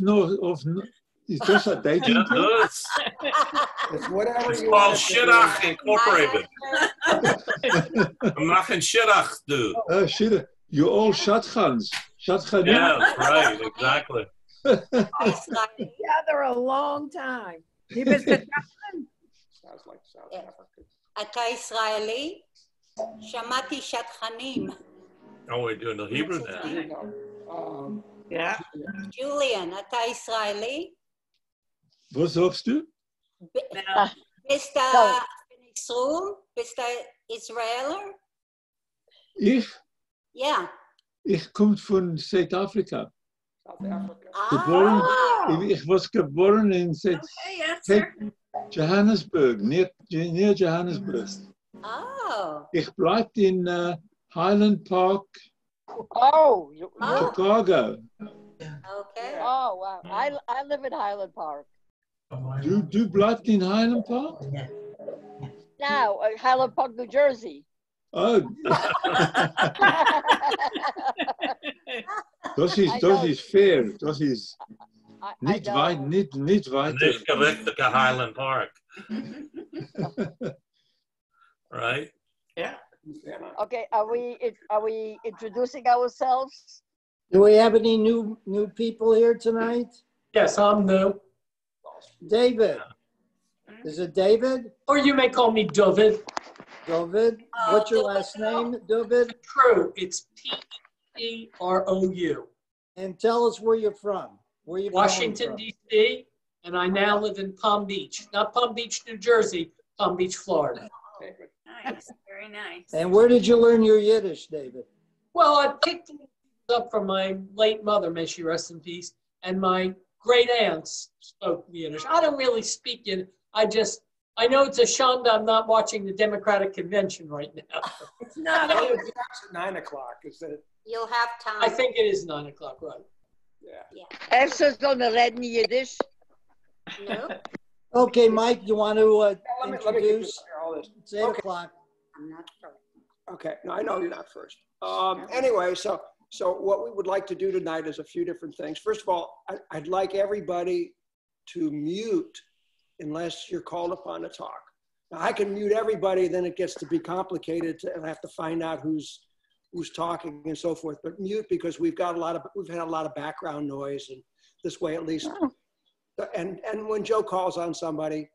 no, of, is this a dating? Yeah, pool? it's, It's whatever it's you called want. it to be. Shidduch Incorporated. I'm not in Shidduch, dude. Oh, shit. You all shotguns. Shotgun. Yeah, that's right, exactly. Israeli. together a long time. You missed it. Sounds like South Yeah. Africa. אתה ישראלי? שמעתי שטחנים. Oh, we're doing the Hebrew now. Here you go. Um, Yeah. ג'וליאן, אתה ישראלי? Was sagst du? ב- No. bist du Sorry. von Israel? Bist du Israeler? Ich? Ja. Ich komme von Südafrika. South Africa. Geboren, Ah, ich, ich was geboren in Süd Hey, yes, sir. Johannesburg, near, near Johannesburg. oh. Ich bleib in uh, Highland Park, Oh, you, Oh. Chicago. Okay. oh wow. I, I live in Highland Park. Du, du bleibst in Highland Park? Now, uh, Highland Park, New Jersey. Oh, das ist, I das know. ist fair. Das ist I, I nicht know. weit, nicht, nicht weiter. Nicht Highland Park, right? Yeah. Louisiana. Okay, are we are we introducing ourselves? Do we have any new, new people here tonight? Yes, I'm new. David? Is it David? Or you may call me David. David? What's your last name, David? True, it's P E R O U. And tell us where you're from. Where you from? Washington, D.C., and I now live in Palm Beach. Not Palm Beach, New Jersey, Palm Beach, Florida. Nice, very nice. And where did you learn your Yiddish, David? Well, I picked it up from my late mother, may she rest in peace, and my great aunts spoke Yiddish. I don't really speak Yiddish. I just, I know it's a shame I'm not watching the Democratic Convention right now. It's not, it's at nine o'clock, is it? You'll have time. I think it is nine o'clock, right? Yeah. Even gonna reden Yiddish. No, Okay, Mike, you want to uh, Let me, let me get introduce? this, all this. It's eight Okay. o'clock. I'm not first. Okay, no, I know you're not first. Um, anyway, so, so what we would like to do tonight is a few different things. First of all, I, I'd like everybody to mute unless you're called upon to talk. Now, I can mute everybody, then it gets to be complicated to- and I have to find out who's, who's talking and so forth, but mute because we've got a lot of, we've had a lot of background noise and this way at least. And, and when Joe calls on somebody,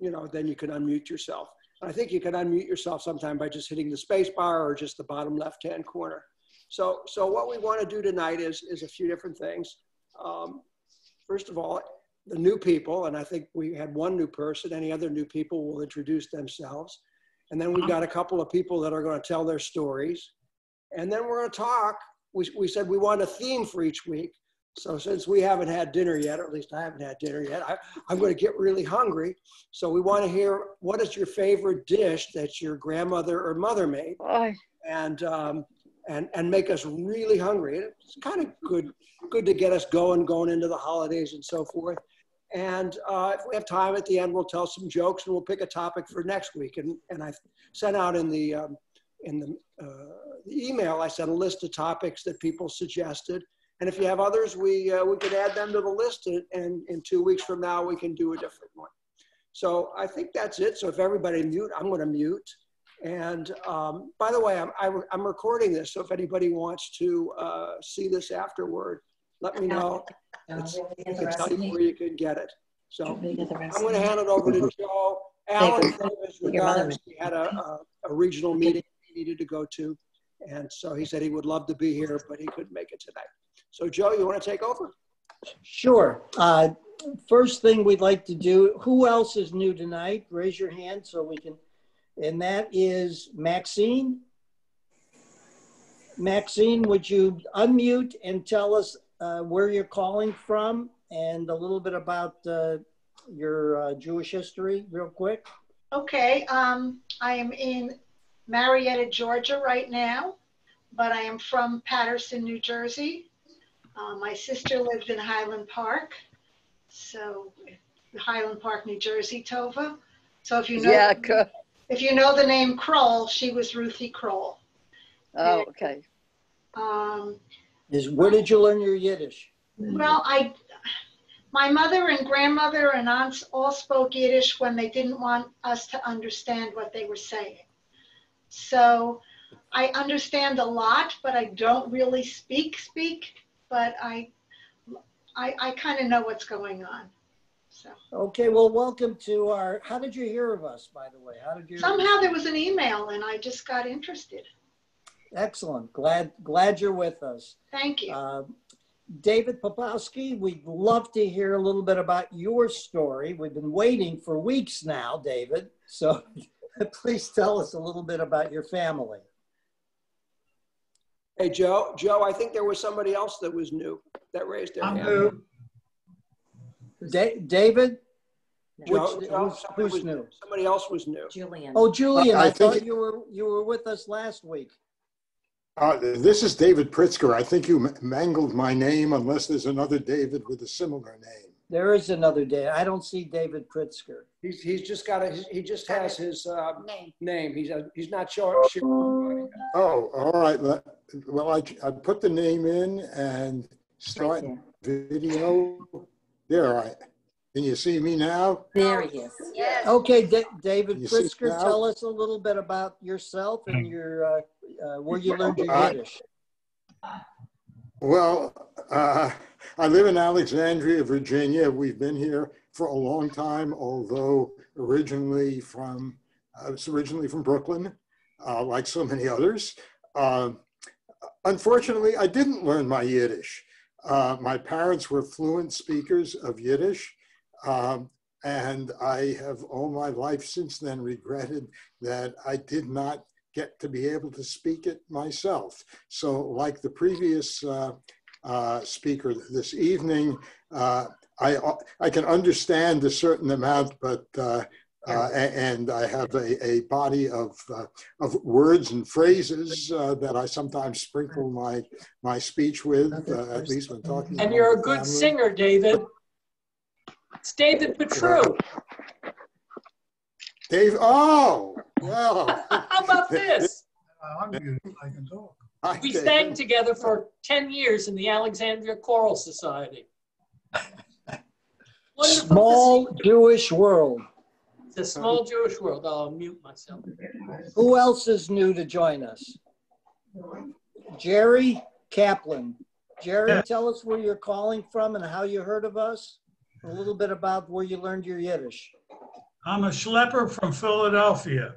you know, then you can unmute yourself. I think you can unmute yourself sometime by just hitting the space bar or just the bottom left-hand corner. So, so what we want to do tonight is, is a few different things. Um, first of all, the new people, and I think we had one new person, any other new people will introduce themselves. And then we've got a couple of people that are going to tell their stories. And then we're going to talk. We, we said we want a theme for each week. So since we haven't had dinner yet, or at least I haven't had dinner yet, I, I'm going to get really hungry. So we want to hear what is your favorite dish that your grandmother or mother made, Oh, and um, and and make us really hungry. It's kind of good good to get us going going into the holidays and so forth. And uh, if we have time at the end, we'll tell some jokes and we'll pick a topic for next week. And and I sent out in the um, in the, uh, the email I sent a list of topics that people suggested. And if you have others, we uh, we could add them to the list, and, and in two weeks from now we can do a different one. So I think that's it. So if everybody mute, I'm going to mute. And um, by the way, I'm, I, I'm recording this, so if anybody wants to uh, see this afterward, let me know. It's, I can tell you where you can get it. So I'm going to hand it over to Joe. Alan gave his regards. He had a, a, a regional meeting he needed to go to. And so he said he would love to be here, but he couldn't make it tonight. So Joe, you want to take over? Sure. Uh, First thing we'd like to do, who else is new tonight? Raise your hand so we can, and that is Maxine. Maxine, would you unmute and tell us uh, where you're calling from and a little bit about uh, your uh, Jewish history, real quick? Okay, um, I am in Marietta, Georgia right now, but I am from Paterson, New Jersey. Uh, my sister lived in Highland Park, so Highland Park, New Jersey, Tova. So if you know, Yeah, co- if you know the name Kroll, she was Ruthie Kroll. oh, okay. Um, Is where did you learn your Yiddish? Well, I, my mother and grandmother and aunts all spoke Yiddish when they didn't want us to understand what they were saying. So I understand a lot, but I don't really speak, speak, but I, I, I kind of know what's going on. So Okay, well, welcome to our, how did you hear of us, by the way? How did you? somehow there was an email and I just got interested. Excellent. Glad, glad you're with us. Thank you. Uh, David Popowski, we'd love to hear a little bit about your story. We've been waiting for weeks now, David. So please tell us a little bit about your family. Hey, Joe, Joe, I think there was somebody else that was new that raised their I'm hand. new. Da- David? Joe, Which- Joe, who's- somebody, who's was, new? somebody else was new. Julian. Oh, Julian, I I thought think- you were, you were with us last week. Uh, this is David Pritzker. I think you mangled my name unless there's another David with a similar name. There is another day. I don't see David Pritzker. He's, he's just got a, he just has his uh, Name. name. He's, a, he's not showing. showing- Oh, all right. Well, I, I put the name in and start video. There, I, can you see me now? There he is. Yes. Okay, Da- David You see Pritzker, now? tell us a little bit about yourself and your, uh, uh, where you learned your Yiddish. Well, uh, I live in Alexandria, Virginia. We've been here for a long time, although originally from, I was originally from Brooklyn, uh, like so many others. Um, unfortunately, I didn't learn my Yiddish. Uh, my parents were fluent speakers of Yiddish. Um, and I have all my life since then regretted that I did not get to be able to speak it myself. So, like the previous uh, uh, speaker this evening, uh, I I can understand a certain amount, but uh, uh, and I have a, a body of uh, of words and phrases uh, that I sometimes sprinkle my my speech with, uh, at least when talking. And you're a good family. singer, David. It's David Petru. Dave. Oh, well. How about this? I can talk. We sang together for 10 years in the Alexandria Choral Society. Small Jewish world. It's a small Jewish world. I'll mute myself. Who else is new to join us? Jerry Kaplan. Jerry, Yeah. tell us where you're calling from and how you heard of us. A little bit about where you learned your Yiddish. I'm a schlepper from Philadelphia.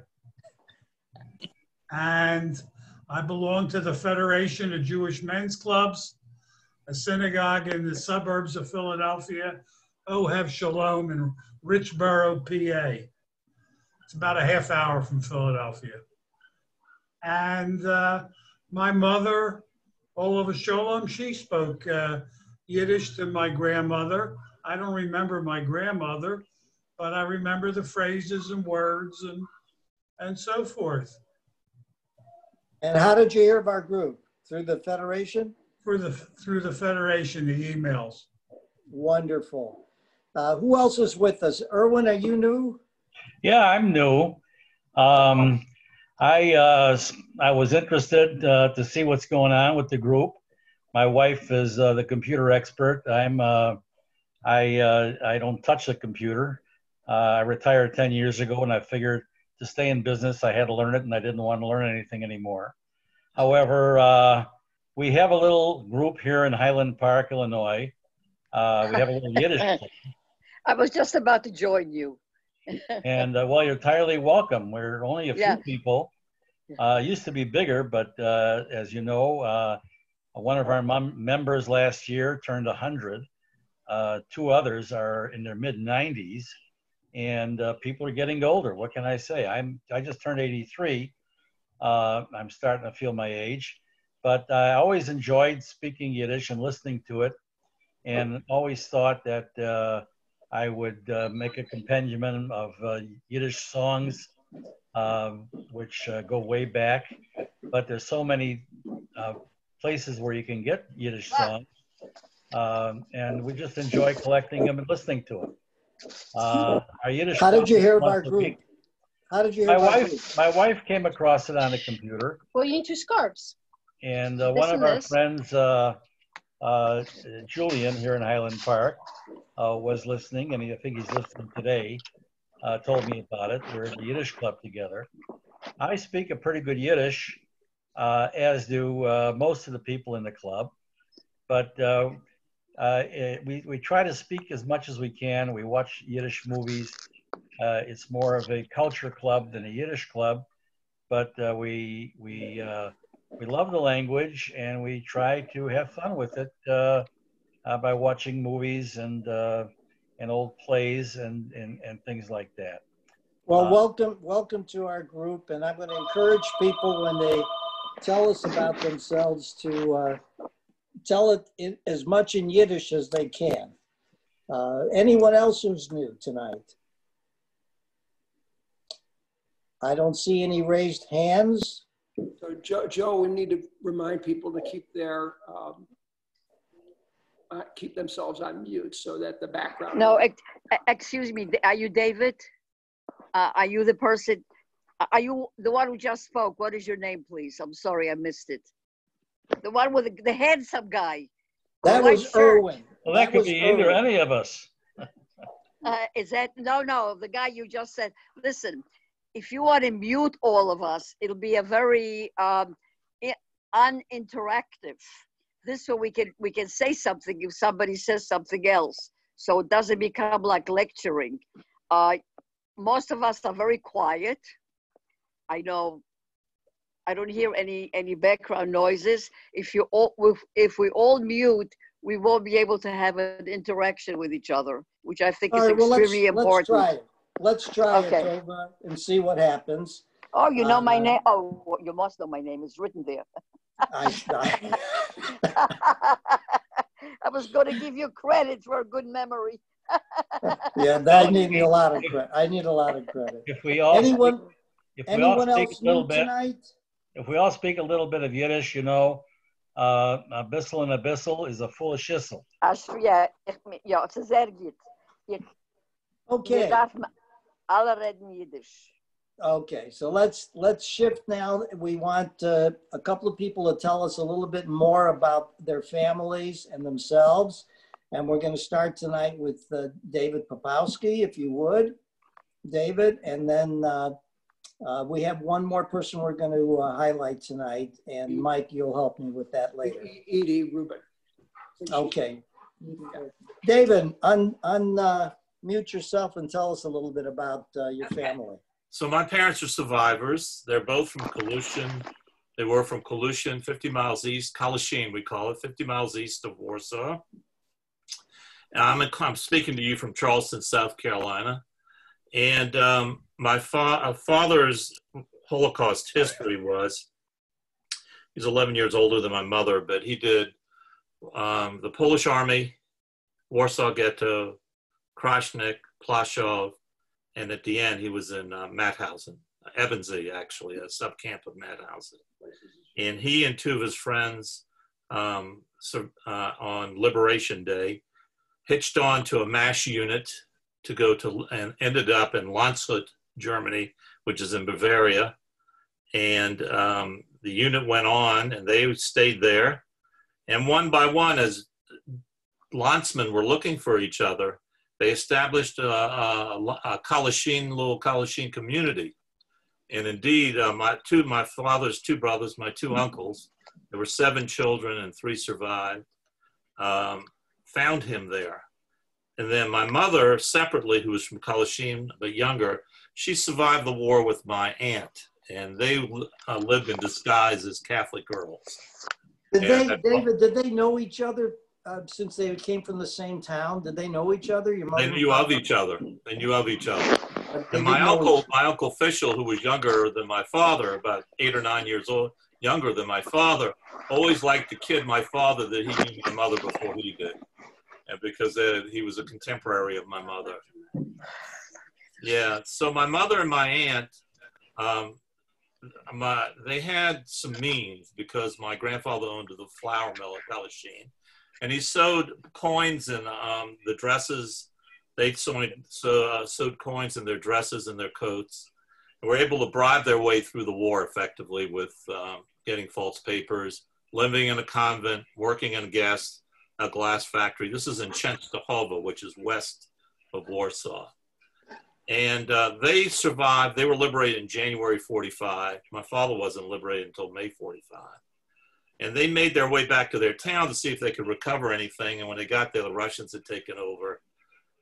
And I belong to the Federation of Jewish Men's Clubs, a synagogue in the suburbs of Philadelphia, Ohev Shalom in Richboro, PA. It's about a half hour from Philadelphia. And uh, my mother, Oliver Shalom, she spoke uh, Yiddish to my grandmother. I don't remember my grandmother, but I remember the phrases and words and and so forth. And how did you hear of our group? Through the Federation? For the through the federation, the emails. Wonderful. Uh, who else is with us? Erwin, are you new? Yeah, I'm new. Um, I uh, s- I was interested uh, to see what's going on with the group. My wife is uh, the computer expert. I'm uh, I uh, I don't touch the computer. Uh, I retired 10 years ago, and I figured to stay in business, I had to learn it, and I didn't want to learn anything anymore. However, uh, we have a little group here in Highland Park, Illinois. Uh, we have a little Yiddish. I was just about to join you. And uh, well, you're entirely welcome. We're only a few people. Uh, used to be bigger, but uh, as you know, uh, one of our mem- members last year turned 100. Uh, two others are in their mid 90s, and uh, people are getting older. What can I say? I'm I just turned 83. Uh, I'm starting to feel my age, but I always enjoyed speaking Yiddish and listening to it, and always thought that. Uh, I would uh, make a compendium of uh, Yiddish songs, um, which uh, go way back. But there's so many places where you can get Yiddish songs, um, and we just enjoy collecting them and listening to them. Uh, our Yiddish. How did you hear of once our group? week. How did you hear My of our group? wife, my wife came across it on the computer, Well, you need two scarves. and uh, one of our this. friends uh, uh, Julian here in Highland Park uh, was listening, and he, I think he's listening today. Uh, told me about it. We're in the Yiddish club together. I speak a pretty good Yiddish, uh, as do uh, most of the people in the club. But uh, uh, it, we, we try to speak as much as we can. We watch Yiddish movies. Uh, it's more of a culture club than a Yiddish club, but uh, we we uh, we love the language and we try to have fun with it uh, uh, by watching movies and uh, and old plays and, and and things like that. Well, welcome, welcome to our group, and I'm going to encourage people when they tell us about themselves to uh, tell it in, as much in Yiddish as they can. Uh, anyone else who's new tonight? I don't see any raised hands. So Joe, Joe, we need to remind people to keep their, um, uh, keep themselves on mute so that the background. No, ex- excuse me, are you David? Uh, are you the person, are you the one who just spoke? What is your name, please? I'm sorry, I missed it. The one with the, the handsome guy. That was shirt. Irwin. Well, that, could was be either any of us. Uh, is that, no, no, the guy you just said, listen, if you want to mute all of us, it'll be a very um, uninteractive. This way we can, we can say something if somebody says something else. So it doesn't become like lecturing. Uh, most of us are very quiet. I know I don't hear any any background noises. If you all if, if we all mute, we won't be able to have an interaction with each other, which I think All is right, well, let's, extremely let's important. try it. Let's try Okay. it, Tova, and see what happens. Oh, you know my Uh, name. Oh, well, you must know my name. It's written there. I, I, I was going to give you credit for a good memory. yeah, I need a lot of credit. I need a lot of credit. If we all Anyone, if we anyone speak else a little bit, tonight? If we all speak a little bit of Yiddish, you know, uh, abyssal and abyssal is a full of schissel. Ja, ja, es ist sehr gut. Okay. Wir darf alle reden Jiddisch. Okay, so let's let's shift now. We want uh, a couple of people to tell us a little bit more about their families and themselves, and we're going to start tonight with uh, David Popowski, if you would, David, and then uh, uh, we have one more person we're going to uh, highlight tonight, and Mike, you'll help me with that later. Edie Rubin. Okay, David, un, un uh, mute yourself and tell us a little bit about uh, your family. So my parents are survivors. They're both from Kalushin. They were from Kalushin, 50 miles east, Kalushin we call it, 50 miles east of Warsaw. And I'm, in, I'm speaking to you from Charleston, South Carolina. And um, my fa- father's Holocaust history was, he's 11 years older than my mother, but he did um, the Polish army, Warsaw Ghetto, Krasnik, Plaszow, and at the end he was in uh, Mauthausen, Ebensee actually, a subcamp of Mauthausen. And he and two of his friends um, so, uh, on Liberation Day hitched on to a MASH unit to go to and ended up in Landshut, Germany, which is in Bavaria. And um, the unit went on and they stayed there. And one by one, as landsmen were looking for each other, they established a, a, a Kalashin, little Kalashin community. And indeed, uh, my two, my father's two brothers, my two uncles, there were seven children and three survived, um, found him there. And then my mother, separately, who was from Kalashin, but younger, she survived the war with my aunt. And they uh, lived in disguise as Catholic girls. Did they, David, did they know each other uh, since they came from the same town? Did they know each other? Your mother They knew of each other. They knew of each other. And my uncle, my uncle Fishel, who was younger than my father, about eight or nine years old, younger than my father, always liked to kid my father that he knew my mother before he did, and because uh, he was a contemporary of my mother. Yeah. So my mother and my aunt, um, my they had some means because my grandfather owned the flour mill at Palestine, and he sewed coins in um, the dresses. They sewed, so, uh, sewed coins in their dresses and their coats, and were able to bribe their way through the war effectively with um, getting false papers, living in a convent, working in guests, a glass factory. This is in Częstochowa, which is west of Warsaw. And uh, they survived. They were liberated in January 45. My father wasn't liberated until May 45. And they made their way back to their town to see if they could recover anything. And when they got there, the Russians had taken over.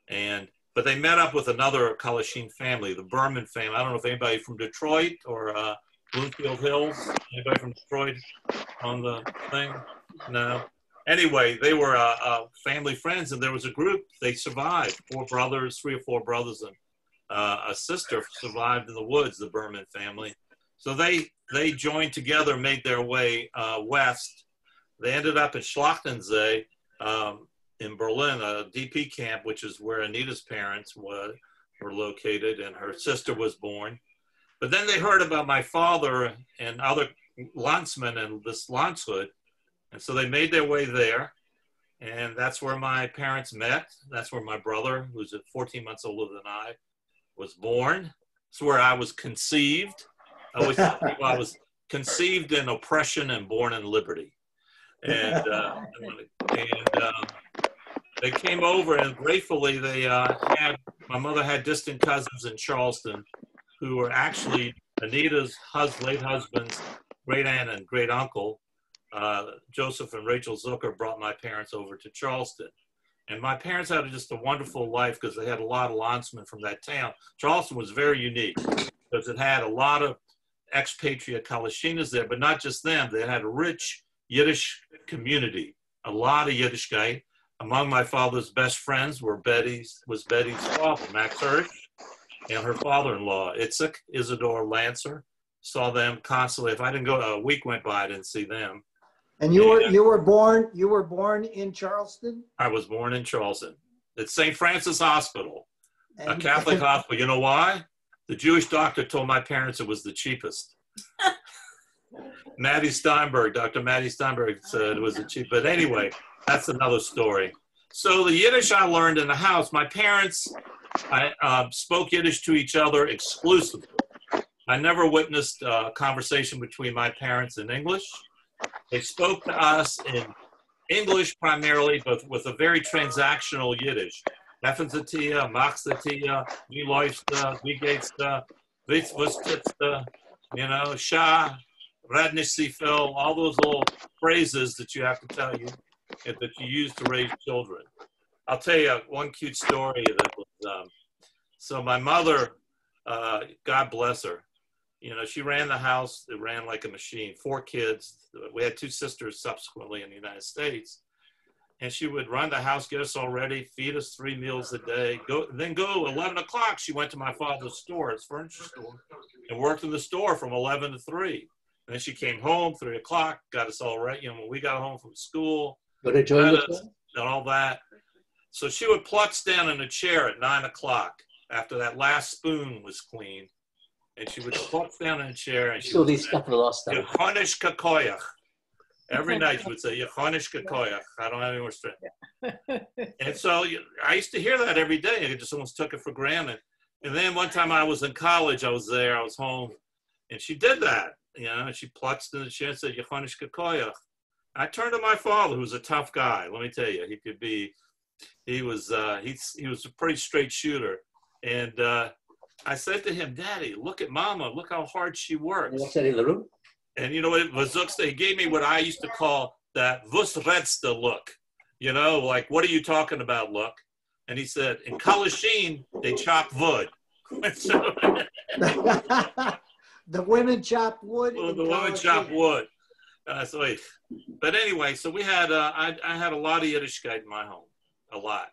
And but they met up with another Kalashin family, the Berman family. I don't know if anybody from Detroit or uh, Bloomfield Hills, anybody from Detroit on the thing? No. Anyway, they were uh, uh, family friends, and there was a group. They survived. Four brothers, three or four brothers, and uh, a sister survived in the woods. The Berman family. So they they joined together, made their way uh, west. They ended up in Schlachtensee um, in Berlin, a DP camp, which is where Anita's parents were, were located, and her sister was born. But then they heard about my father and other landsmen and this Landshut, and so they made their way there. And that's where my parents met. That's where my brother, who's 14 months older than I, was born. It's where I was conceived. I always tell people I was conceived in oppression and born in liberty. And, uh, and uh, they came over and gratefully they uh, had, my mother had distant cousins in Charleston who were actually Anita's hus- late husband's great aunt and great uncle. Uh, Joseph and Rachel Zucker brought my parents over to Charleston. And my parents had just a wonderful life because they had a lot of landsmen from that town. Charleston was very unique because it had a lot of expatriate Kalashinas there, but not just them. They had a rich Yiddish community, a lot of Yiddish guy. Among my father's best friends were Betty's was Betty's father, Max Hirsch, and her father-in-law, Itzik Isidore Lancer. Saw them constantly. If I didn't go, a week went by, I didn't see them. And you were you were born you were born in Charleston. I was born in Charleston. It's St. Francis Hospital, a And- Catholic hospital. You know why? The Jewish doctor told my parents it was the cheapest. Maddie Steinberg, Dr. Maddie Steinberg said it was the cheap. But anyway, that's another story. So the Yiddish I learned in the house, my parents I, uh, spoke Yiddish to each other exclusively. I never witnessed a conversation between my parents in English. They spoke to us in English primarily, but with a very transactional Yiddish. Effenzatia, Maxatia, wie läuft's da, wie geht's da, witz, was you know, Shah, Radnish Phil, all those little phrases that you have to tell you, that you use to raise children. I'll tell you one cute story that was, um, so my mother, uh, God bless her, you know, she ran the house. It ran like a machine. Four kids. We had two sisters subsequently in the United States, and she would run the house, get us all ready, feed us three meals a day. Go then go eleven o'clock. She went to my father's store, his furniture store, and worked in the store from eleven to three. And then she came home three o'clock, got us all ready. You know, when we got home from school, Go to join fed us and all that. So she would plutz down in a chair at nine o'clock after that last spoon was cleaned. And she would plutz down in a chair and she So would they say, stuff the last time. Yechonish kakoyach. Every night she would say, Yechonish kakoyach. I don't have any more strength. And so I used to hear that every day. I just almost took it for granted. And then one time I was in college, I was there, I was home, and she did that. You know, and she plutzed in the chair and said, Yechonish kakoyach. I turned to my father, who was a tough guy. Let me tell you, he could be, he was, uh, he's, he was a pretty straight shooter. And uh, I said to him, Daddy, look at Mama. Look how hard she works. What's that in the room? And you know what? Vazuksta, he gave me what I used to call that Vusredsta look. You know, like, what are you talking about look? And he said, in Kalashin, they chop wood. so, the women chop wood. well, the women chop wood. Uh, so, but anyway, so we had, uh, I, I had a lot of Yiddishkeit in my home, a lot.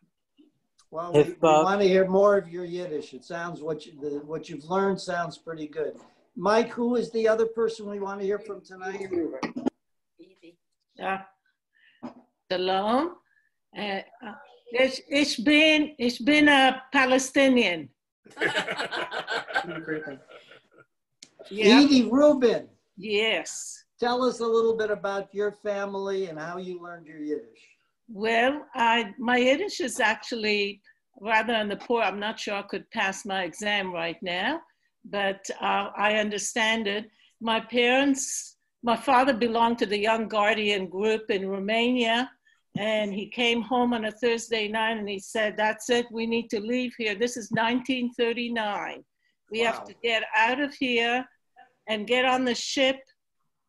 Well, If, we, we uh, want to hear more of your Yiddish. It sounds what you, the, what you've learned sounds pretty good. Mike, who is the other person we want to hear from tonight? Ja. Shalom. Uh, ich, ich bin, ich bin a Palestinian. Yeah. Edie Rubin. Yes. Tell us a little bit about your family and how you learned your Yiddish. Well, I, my Yiddish is actually rather on the poor. I'm not sure I could pass my exam right now, but uh, I understand it. My parents, my father belonged to the Young Guardian group in Romania, And he came home on a Thursday night and he said, That's it, we need to leave here. This is 1939. We have to get out of here and get on the ship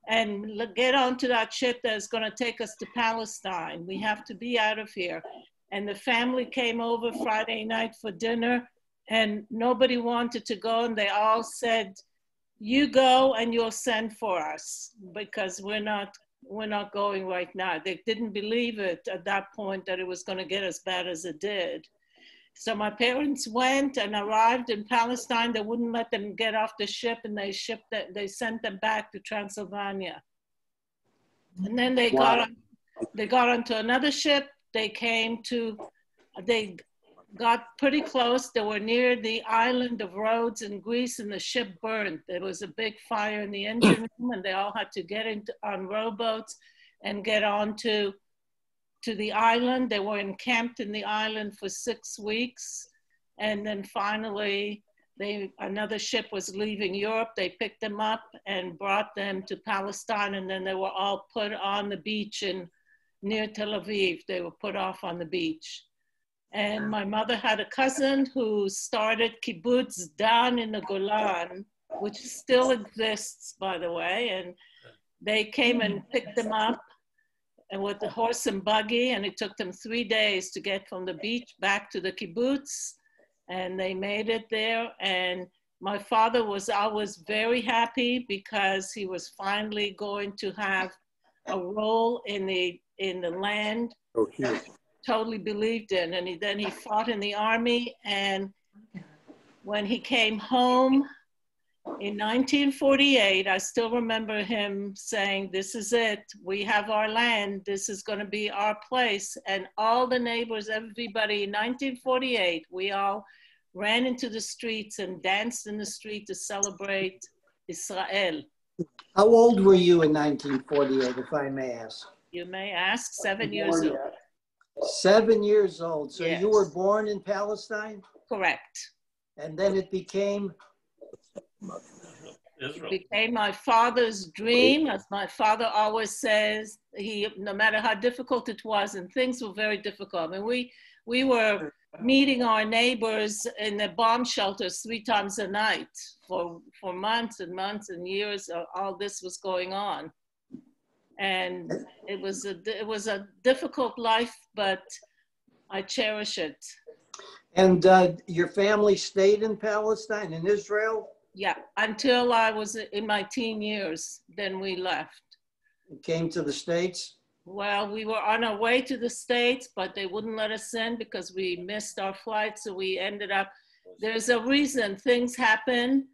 and get onto that ship that's going to take us to Palestine. We have to be out of here. And the family came over Friday night for dinner, and nobody wanted to go. And they all said, "You go, and you'll send for us because we're not we're not going right now." They didn't believe it at that point that it was going to get as bad as it did. So my parents went and arrived in Palestine. They wouldn't let them get off the ship, and they shipped that. They sent them back to Transylvania. And then they got on, they got onto another ship. They came to, they got pretty close. They were near the island of Rhodes in Greece, and the ship burned. There was a big fire in the engine room, and they all had to get into on rowboats and get onto to the island. They were encamped in the island for six weeks. And then finally, they, another ship was leaving Europe. They picked them up and brought them to Palestine. And then they were all put on the beach in near Tel Aviv. They were put off on the beach. And mm. my mother had a cousin who started kibbutz down in the Golan, which still exists, by the way. And they came and picked them up and with the horse and buggy, and it took them three days to get from the beach back to the kibbutz, and they made it there. And my father was always very happy because he was finally going to have a role in the in the land. Oh, huge. Totally believed in, and he, then he fought in the army. And when he came home, in 1948, I still remember him saying, This is it. We have our land. This is going to be our place. And all the neighbors, everybody, in 1948, we all ran into the streets and danced in the street to celebrate Israel. How old were you in 1948, if I may ask? You may ask, seven years old. Seven years old. So Yes. you were born in Palestine? Correct. And then it became Israel. became my father's dream. As my father always says, he no matter how difficult it was, and things were very difficult. I mean, we we were meeting our neighbors in the bomb shelters three times a night for for months and months and years. uh, All this was going on, and it was a it was a difficult life, but I cherish it. And uh, your family stayed in Palestine, in Israel? Yeah, until I was in my teen years, then we left. Came to the States? Well, we were on our way to the States, but they wouldn't let us in because we missed our flight. So we ended up, there's a reason things happen.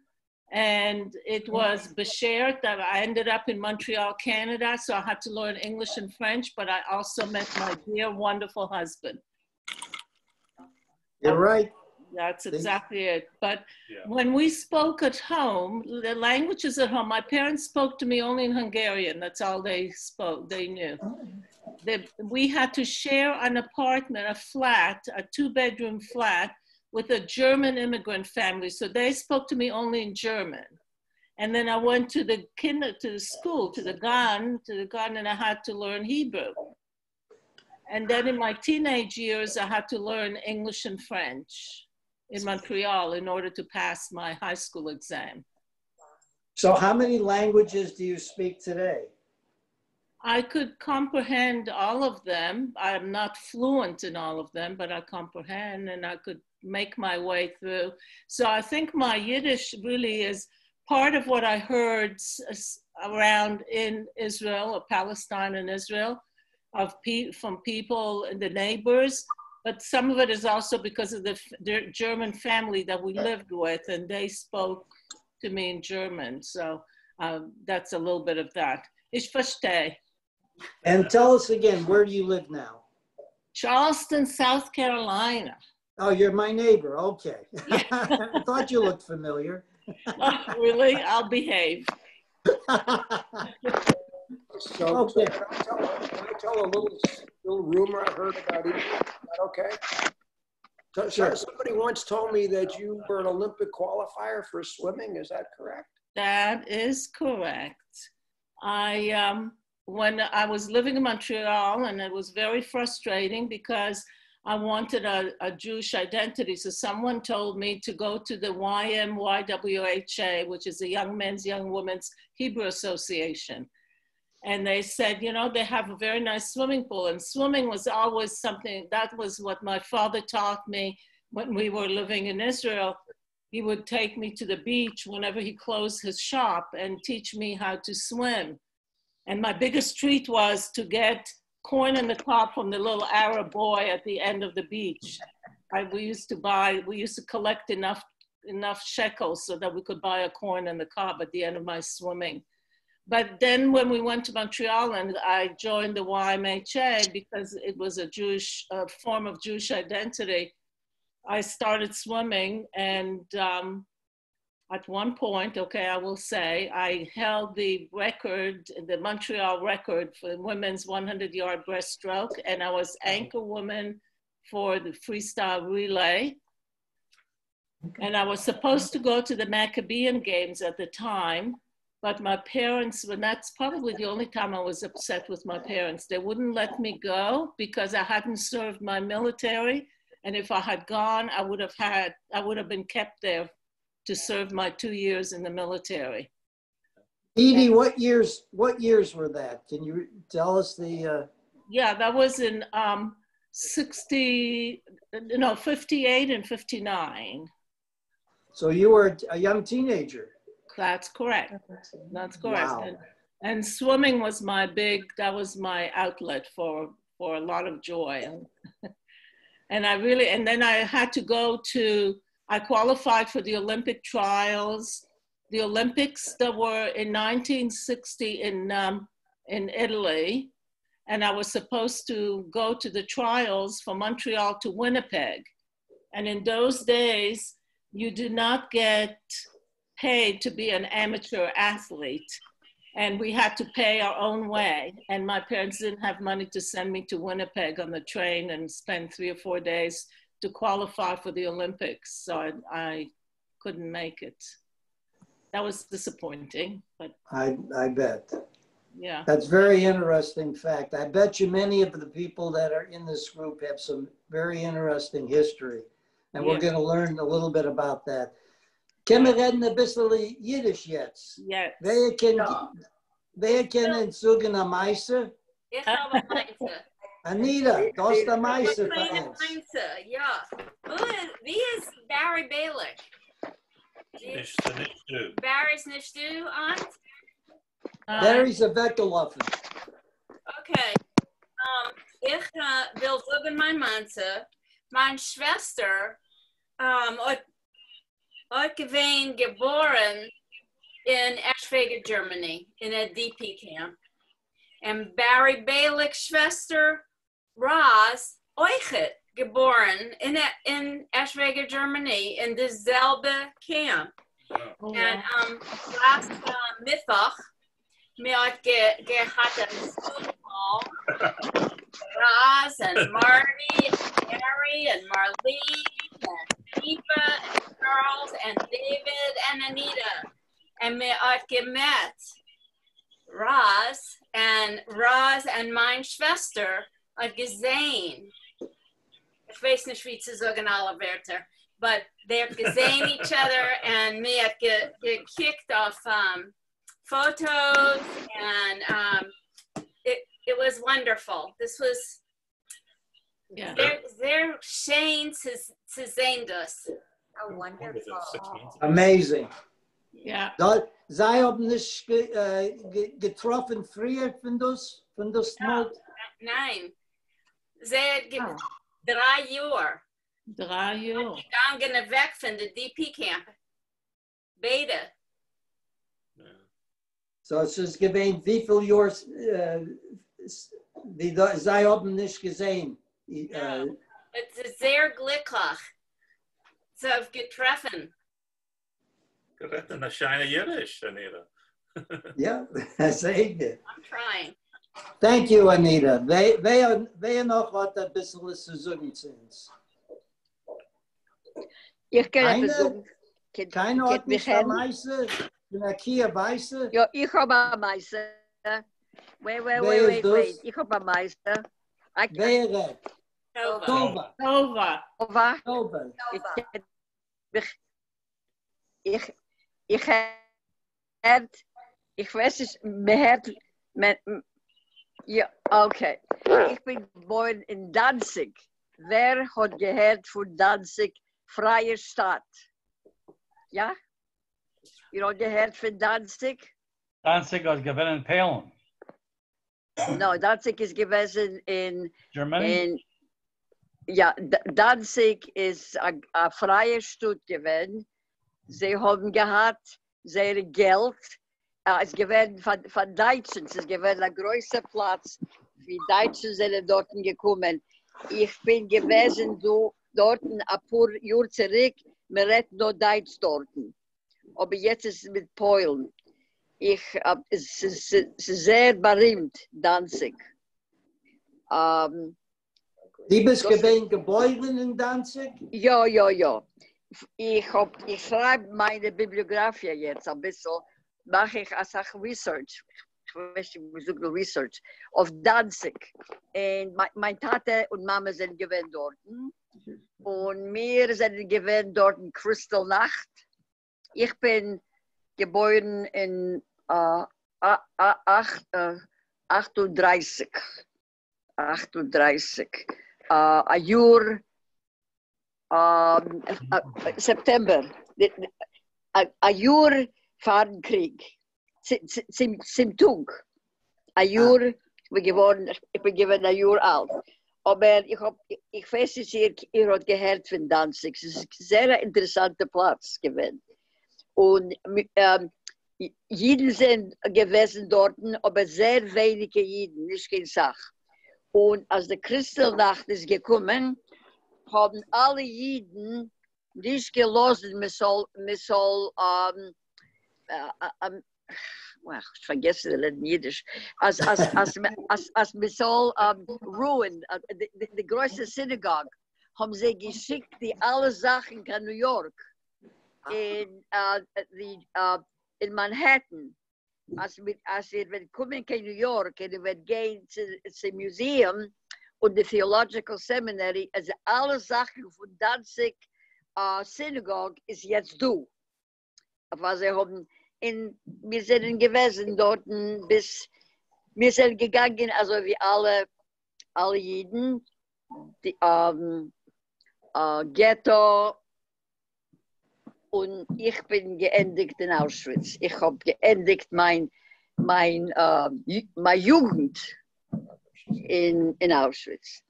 And it was Bashir that I ended up in Montreal, Canada. So I had to learn English and French, but I also met my dear, wonderful husband. You're right. That's exactly it. But when we spoke at home, the languages at home, my parents spoke to me only in Hungarian. That's all they spoke, they knew. They, we had to share an apartment, a flat, a two bedroom flat with a German immigrant family. So they spoke to me only in German. And then I went to the kinder, to the school, to the GAN, to the GAN, and I had to learn Hebrew. And then in my teenage years, I had to learn English and French in Montreal in order to pass my high school exam. So how many languages do you speak today? I could comprehend all of them. I'm not fluent in all of them, but I comprehend and I could make my way through. So I think my Yiddish really is part of what I heard around in Israel or Palestine and Israel of pe- from people and the neighbors. But some of it is also because of the, the German family that we lived with, and they spoke to me in German. So um, that's a little bit of that. Ich verstehe. And tell us again, where do you live now? Charleston, South Carolina. Oh, you're my neighbor. Okay. I thought you looked familiar. really? I'll behave. So, Okay. so can, I tell, can I tell a little little rumor I heard about you? Is that okay? So, so Sure. somebody once told me that you were an Olympic qualifier for swimming. Is that correct? That is correct. I um, when I was living in Montreal, and it was very frustrating because I wanted a, a Jewish identity. So someone told me to go to the YMYWHA, which is the Young Men's, Young Women's Hebrew Association. And they said, you know, they have a very nice swimming pool. And swimming was always something, that was what my father taught me when we were living in Israel. He would take me to the beach whenever he closed his shop and teach me how to swim. And my biggest treat was to get corn in the cob from the little Arab boy at the end of the beach. I, we used to buy, we used to collect enough enough shekels so that we could buy a corn in the cob at the end of my swimming. But then when we went to Montreal and I joined the YMHA because it was a Jewish uh, form of Jewish identity, I started swimming and um, at one point, okay, I will say, I held the record, the Montreal record for women's 100 yard breaststroke, and I was anchor woman for the freestyle relay. And I was supposed to go to the Maccabean Games at the time, but my parents, and that's probably the only time I was upset with my parents. They wouldn't let me go because I hadn't served my military. And if I had gone, I would have had, I would have been kept there to serve my two years in the military. Edie, what years, what years were that? Can you tell us the, uh, Yeah, that was in um, 60, no, 58 and 59. so you were a young teenager? That's correct. That's correct. Wow. And, and swimming was my big, that was my outlet for, for a lot of joy. And, and I really, and then I had to go to, I qualified for the Olympic trials, the Olympics that were in 1960 in, um, in Italy. And I was supposed to go to the trials from Montreal to Winnipeg. And in those days, you did not get paid to be an amateur athlete. And we had to pay our own way. And my parents didn't have money to send me to Winnipeg on the train and spend three or four days to qualify for the Olympics. So I, I couldn't make it. That was disappointing, but I, I bet. yeah. That's very interesting fact. I bet you many of the people that are in this group have some very interesting history. And we're going to learn a little bit about that. Können wir reden ein bisschen Jiddisch jetzt? Yes. Wer kennt, wer kennt sagen am meisten? Ich habe Mainze. Anita, du hast am meisten für uns. Mainze, ja. Ist- Wie ist Barry Bailick? Nicht, nicht du. Barry's nicht du, Aunt? Barry's a weggelaufen. Okay. Um, ich uh, will sagen mein Manze. Meine Schwester um, hat, hat gewesen geboren in Eschwege, Germany, in a DP camp. And Barry Bailick's Schwester, Roz, Euchet, geboren in, in Eschwege, Germany, in the dieselbe camp. And um, last uh, Mittwoch, mir hat ge, gehabt ein Football. Roz and Marty and Mary and Marlene and Eva and Charles and David and Anita. And mir hat gemet Roz and Roz and mein Schwester hat gesehen. Ich weiß nicht, wie zu sagen alle Wörter. But they're gesehen each other and me hat ge, gekickt auf um, photos and um, it, it was wonderful. This was Yeah. sehr, sehr schön zu, zu sehen das. Oh, wonderful. Amazing. Yeah. Da, sie haben nicht ge, äh, ge, getroffen früher von das, von das Not. Nein. Sehr ge drei Jahre. Drei Jahre. Gegangen weg von der DP Camp. Beide. So es ist gewesen, wie viel Jahre, äh, da- sie haben nicht gesehen. Yeah. Uh, It's a sehr glücklich. So I've got treffen. Treffen a shine yiddish, Anita. Yeah, I say it. I'm trying. Thank you Anita. They they are they are not a bit of a Suzuki things. Ich kann es kein Ort mich meise, bin ich hier weiße. Ja, ich habe meise. Wait, wait, wait, wait. wait. Ich habe meise. Wer wäre. Tova. Tova. Tova. Ik, ik, ik heb, ik weiß es, hat, mein, ja, okay. Ich bin geboren in Danzig. Wer hat gehört von Danzig, freie Stadt? Ja? You know, gehört von Danzig? Danzig was given in Palin, No, Danzig ist gewesen in, Germany. in ja, Danzig ist eine freie Stadt gewesen. Sie haben gehabt sehr Geld. Es gewesen von, von Deutschen, es gewesen ein größer Platz. Wie Deutschen sind dort gekommen. Ich bin gewesen do, dort ein paar Jahre zurück. Wir reden nur Deutsch dort. Aber jetzt ist es mit Polen. Ich, es, ist, es sehr berühmt, Danzig. Ähm, Die bist gewesen geboren in Danzig? Ja, ja, ja. Ich, hab, ich schreibe meine Bibliografie jetzt ein bisschen, mache ich als Research. Ich wie so Research auf Danzig. Und mein, mein Tate und Mama sind gewesen dort. Und wir sind gewesen dort in Kristallnacht. Ich bin geboren in a- a- acht, äh, 38. 38. Äh, ein Jahr um, uh, September, a, a jaar voor de Krieg. Sim, sim Tug. Een jaar, ik ben geworden, ik ben geworden een jaar oud. Aber ich hab, ich weiß nicht, ihr, ihr habt gehört von Danzig. Es ist ein sehr interessanter Platz gewesen. Und ähm, Jeden sind gewesen dort, aber sehr wenige Jeden, nicht keine Sache. Und als die Kristallnacht ist gekommen, haben alle Jiden nicht gelassen, man soll, man soll ähm, äh, äh, ach, ich vergesse das in Jiddisch, als, als, als, als, als man soll ähm, ruhen, äh, die, die, die größte Synagoge, haben sie geschickt, die alle Sachen in New York, in, äh, die, äh, in Manhattan. Als, wir, als wir wenn kommen in New York und wir gehen zum Museum, und die Theological Seminary, also alle Sachen von Danzig uh, Synagogue ist jetzt du. Aber sie haben in, wir sind gewesen dort bis, wir sind gegangen, also wie alle, alle Jeden, die, um, uh, Ghetto, und ich bin geendigt in Auschwitz. Ich habe geendigt mein, mein, uh, meine Jugend in, in Auschwitz.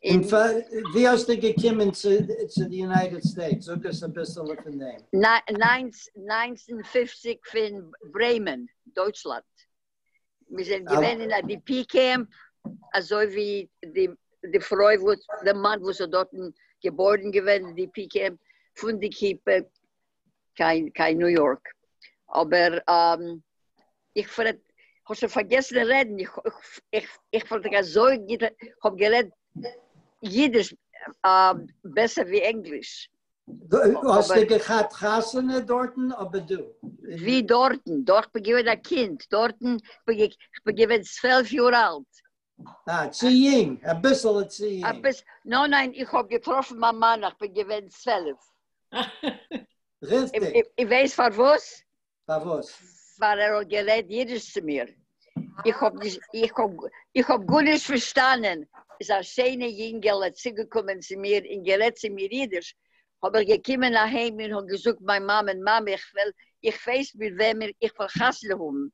In, wie hast du gekommen zu, zu den United States? Sag uns ein bisschen von dem. 1950 von Bremen, Deutschland. Wir sind gewesen in einem DP-Camp, also wie die, die Frau, wo, der Mann, wo sie dort geboren gewesen, DP-Camp, von der Kippe, kein, kein New York. Aber ähm, ich fand, hast du vergessen reden, ich, ich, ich, ich fand so, ich habe gelernt, Jiddisch äh, besser wie Englisch. Du, hast du gehabt Chassene dort, aber du? Wie dort, dort ich ein Kind, dort bin ich, bin zwölf Jahre alt. Ah, zu jung, ein bisschen zu jung. Ein bisschen, nein, nein, ich habe getroffen meinen Mann, ich bin gewesen zwölf. Richtig. Ich, ich, ich weiß, für was? Für was? Weil er hat gelernt Jiddisch zu mir. Ich habe ich hab, ich hab gut nicht verstanden. Es ist ein schöner Jüngel, hat zugekommen zu mir, in Gerät zu mir Jiddisch. Aber ich gekommen nach Hause und habe gesagt, meine Mama und Mama, ich will, ich weiß, mit wem ich verhassle haben.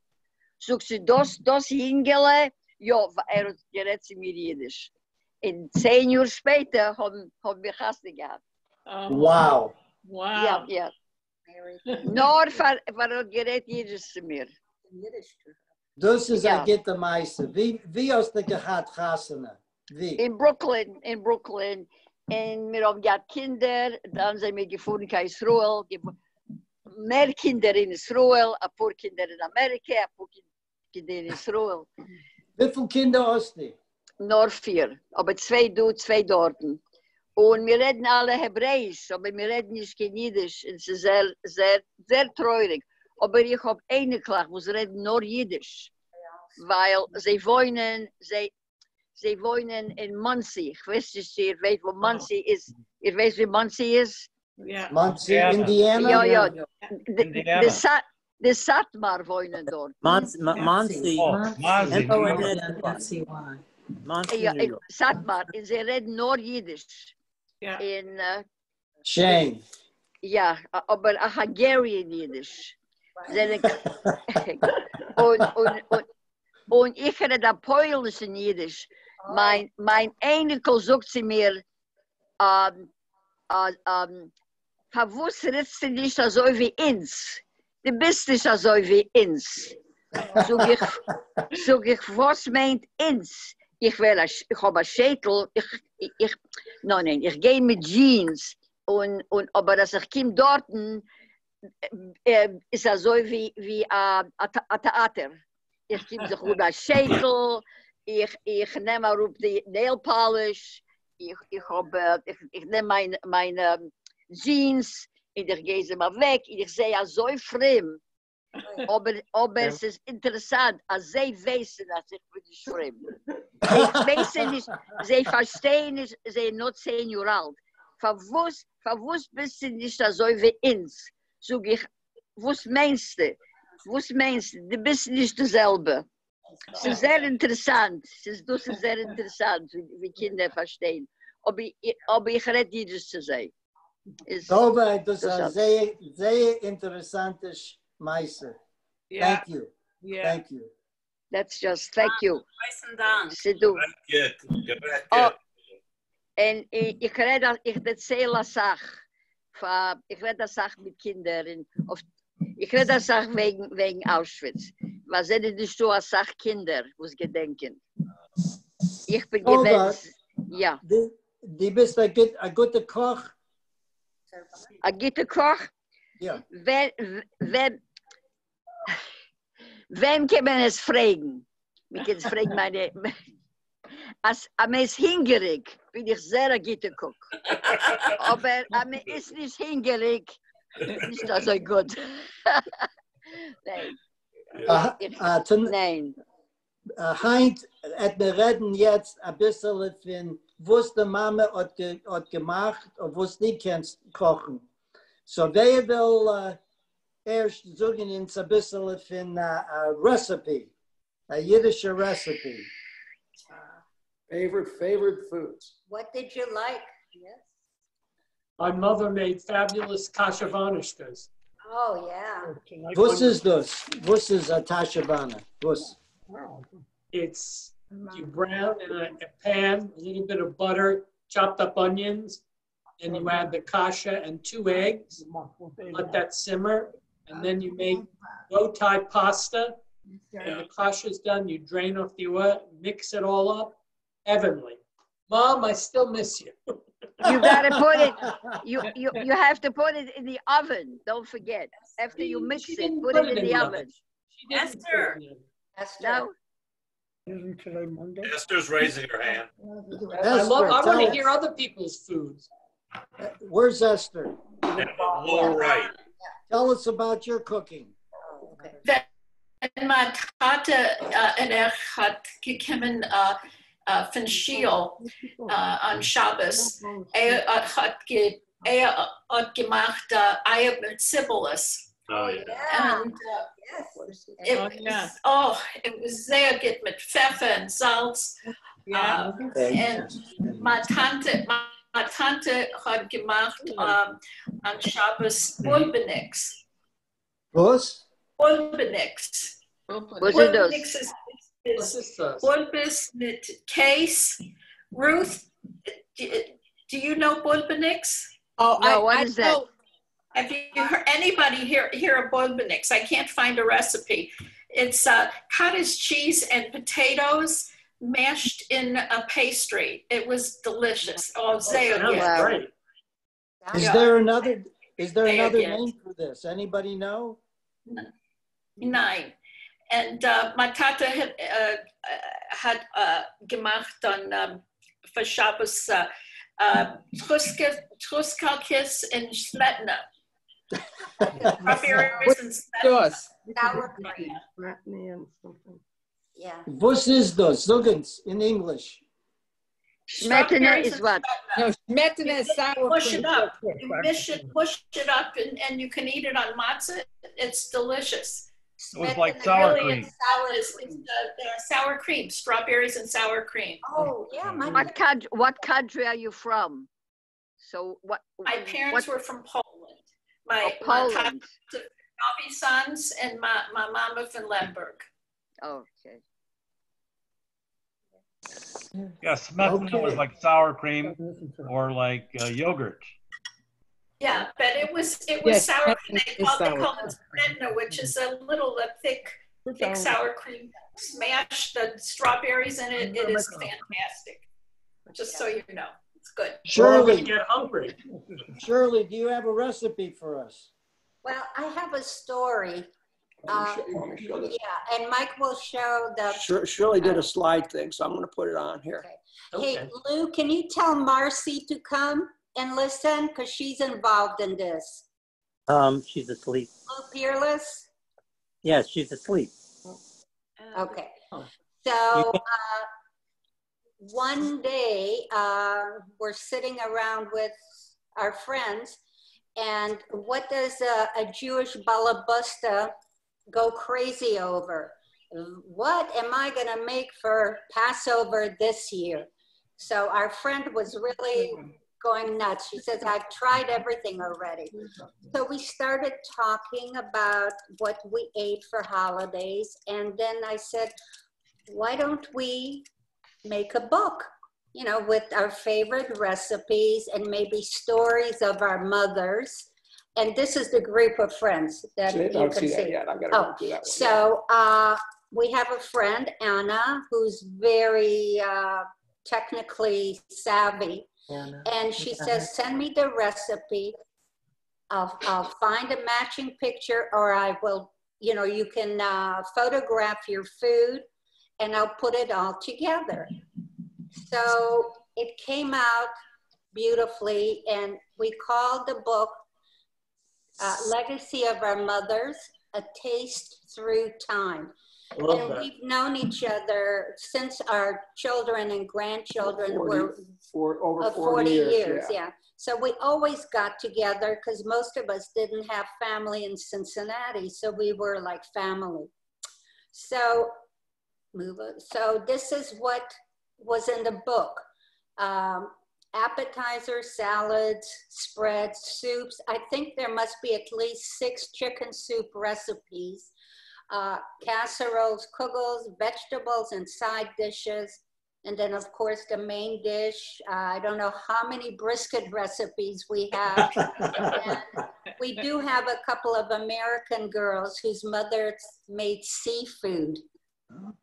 Sagt sie, das, das Jüngel, ja, er hat Gerät zu mir Jiddisch. Und zehn Jahre später haben, haben wir Hassle gehabt. Wow. Wow. Ja, ja. Nur für, für er Gerät Jiddisch zu mir. Das ist Ja. ein guter Meister. Wie, wie hast du gehabt Chassene? Wie? In Brooklyn, in Brooklyn. Und wir haben gehabt Kinder, dann sind wir gefahren in Israel. Mehr Kinder in Israel, ein paar Kinder in Amerika, ein paar Kinder in Israel. Wie viele Kinder hast du? Nur vier, aber zwei du, zwei dort. Und wir reden alle Hebräisch, aber wir reden nicht kein Jiddisch. Es ist sehr, sehr, sehr traurig. Aber ich habe eine Klage, wo sie reden nur Jiddisch. weil sie wohnen, sie, sie wohnen in Muncie. Ich weiß nicht, ihr wisst, wo Muncie ist. Ihr wisst, wie Muncie ist? Ja. Muncie, Indiana? Ja, ja. Ja. De, Indiana. de, Sa de Satmar wohnen dort. Mons- M- Monty. Oh, Monty. M-O-N-N-C-Y. Monty, Ja. Satmar. En ze reden nur Jiddisch. Ja. In, uh, Shame. ja, aber a Hungarian Jiddisch. Seine, und, und, und, und ich rede da polnischen Jiddisch. Mein, mein Enkel sagt sie mir, ähm, äh, ähm, verwusst redest du nicht so wie ins. Du bist nicht so wie ins. Sag ich, sag ich, was meint ins? Ich will, a ich habe einen Schädel, ich, ich, ich, nein, ich gehe mit Jeans. Und, und, aber dass ich komme dort, äh, ist er so wie, wie ein uh, Theater. Ich komme so als Schädel, ich, ich nehme auf die Nail Polish, ich, ich, hab, äh, ich, ich nehme meine, meine Jeans, ich gehe sie mal weg, ich sehe ja so fremd. Aber, aber es ist interessant, als sie wissen, dass ich bin nicht fremd. Sie wissen nicht, sie verstehen nicht, sie sind nur zehn Jahre alt. Verwusst, verwusst bist du nicht so wie uns. Sag ich, was meinst du? Was meinst du? Du bist nicht dasselbe. Es ist sehr interessant. Es ist, das ist sehr interessant, wie, Kinder verstehen. Aber ich, aber ich rede Jiddisch zu sein. Ist- Tova, das ist das- sehr, sehr interessantes Meister. Yeah. Thank you. Yeah. Thank you. That's just thank you. Weißen Dank. Sie du. Und ich rede ich der Zela Sach. Ich rede das Sach mit Kinder in auf Ich rede das Sach wegen wegen Auschwitz. Was sind die Stoa Sach Kinder, muss gedenken? Ich bin gewesen. Ja. Die bist I get I Koch. I get Koch. Ja. Wer wer kann man es fragen? Ich kann es fragen, meine, als man ist hingerig, bin ich sehr ein guter Koch. Aber man ist nicht hingerig, nicht so gut. Nein. Ah, ah, Nein. äh, Heint, et mir reden jetzt ein bisschen von, was die Mama hat, ge, hat gemacht und was die kannst kochen. So, wer will äh, erst sagen uns ein bisschen von äh, a Recipe, a jüdische Recipe. Favorite, favorite foods. What did you like? Yes. My mother made fabulous kashavanishkas. Oh, yeah. Was ist das? Was ist a Tashabana? Was? It's you brown in a, a pan, a little bit of butter, chopped up onions, and you add the kasha and two eggs. Let that simmer, and then you make bow tie pasta. When the kasha's done, you drain off the oil, mix it all up. Heavenly. Mom, I still miss you. You gotta put it, you, you, you have to put it in the oven, don't forget. After you mix it, didn't put it in the oven. She didn't put Esther. it in. No? Esther's raising her hand. I love, I want to hear other people's foods. Where's Esther? Lower right. Tell us about your cooking. Wenn mein Vater und uh, er hat gekommen uh, uh, von Schiel äh, an Shabbos, er hat, ge, er hat gemacht Eier mit Zibelis. Oh, Yeah. Und Yes. äh, it, Oh, yeah. oh, it was sehr gut mit Pfeffer und Salz. Yeah. Äh, und meine Tante, meine Tante hat gemacht ähm, an Shabbos hmm. Bulbenix. Was? Bulbenix. Was ist das? Bulbenix is, Was is ist das? Mit Case. Ruth, do, do you know Bulbenix? Oh, No, I, what I is that? know. Have you heard anybody here hear of Bulbenix? I can't find a recipe. It's uh, cottage cheese and potatoes mashed in a pastry. It was delicious. Oh, sehr Sounds good. great. Is Yeah. there another, is there Say another again. name for this? Anybody know? Nine. And uh, my tata had, uh, uh, had uh, gemacht on um, for Shabbos uh, uh, Truska, Truskalkis and Smetana. Strawberries and smetana. Yours. Sour cream. Yeah. Was is das? Zugens in English. Smetana is what? No, smetana is sour Push cream. it up. You mish it, push it up, and, and you can eat it on matzah. It's delicious. It was like sour really, cream. it's sour, it's, it's, uh, uh, sour cream, strawberries and sour cream. Oh, yeah, my, What country, what country are you from? So what? My parents what- were from Poland. My, Oh, my Poland. tata- sons and my, my mama from Lemberg. Oh, okay. Yeah, smetana was like sour cream or like uh, yogurt. Yeah, but it was it was Yes, sour. cream. They is call, they sour call it Smetana, which is a little a thick thick sour cream. Smash the strawberries in it. It is fantastic. Just so you know, it's good. We're Shirley, get hungry. Shirley, do you have a recipe for us? well, I have a story. Want me Uh, show- you want me show this? Yeah, and Mike will show the, Shir- Shirley did a slide thing, so I'm gonna put it on here. hey, Okay. Lou, can you tell Marcy to come and listen? Because she's involved in this. Um, she's asleep. Lou Peerless? Yes, she's asleep. Okay. Oh. So, uh, one day, uh, we're sitting around with our friends, and what does a, a Jewish balabusta go crazy over? What am I going to make for Passover this year? So, our friend was really going nuts. She says, I've tried everything already. So we started talking about what we ate for holidays. And then I said, why don't we make a book, you know, with our favorite recipes and maybe stories of our mothers. And this is the group of friends that See, you I don't can see see. that yet. I've Oh, gotta do that one. so uh, we have a friend, Anna, who's very uh, technically savvy. And she says, send me the recipe. I'll, I'll find a matching picture or I will, you know, you can uh, photograph your food and I'll put it all together. So it came out beautifully and we called the book uh, Legacy of Our Mothers, A Taste Through Time. Love And that. we've known each other since our children and grandchildren 40 were For over uh, 40 years, yeah. yeah. So we always got together because most of us didn't have family in Cincinnati, so we were like family. So, move on. So this is what was in the book. Um, appetizers, salads, spreads, soups. I think there must be at least six chicken soup recipes, uh, casseroles, kugels, vegetables, and side dishes. And then, of course, the main dish. Uh, I don't know how many brisket recipes we have. we do have a couple of American girls whose mothers made seafood,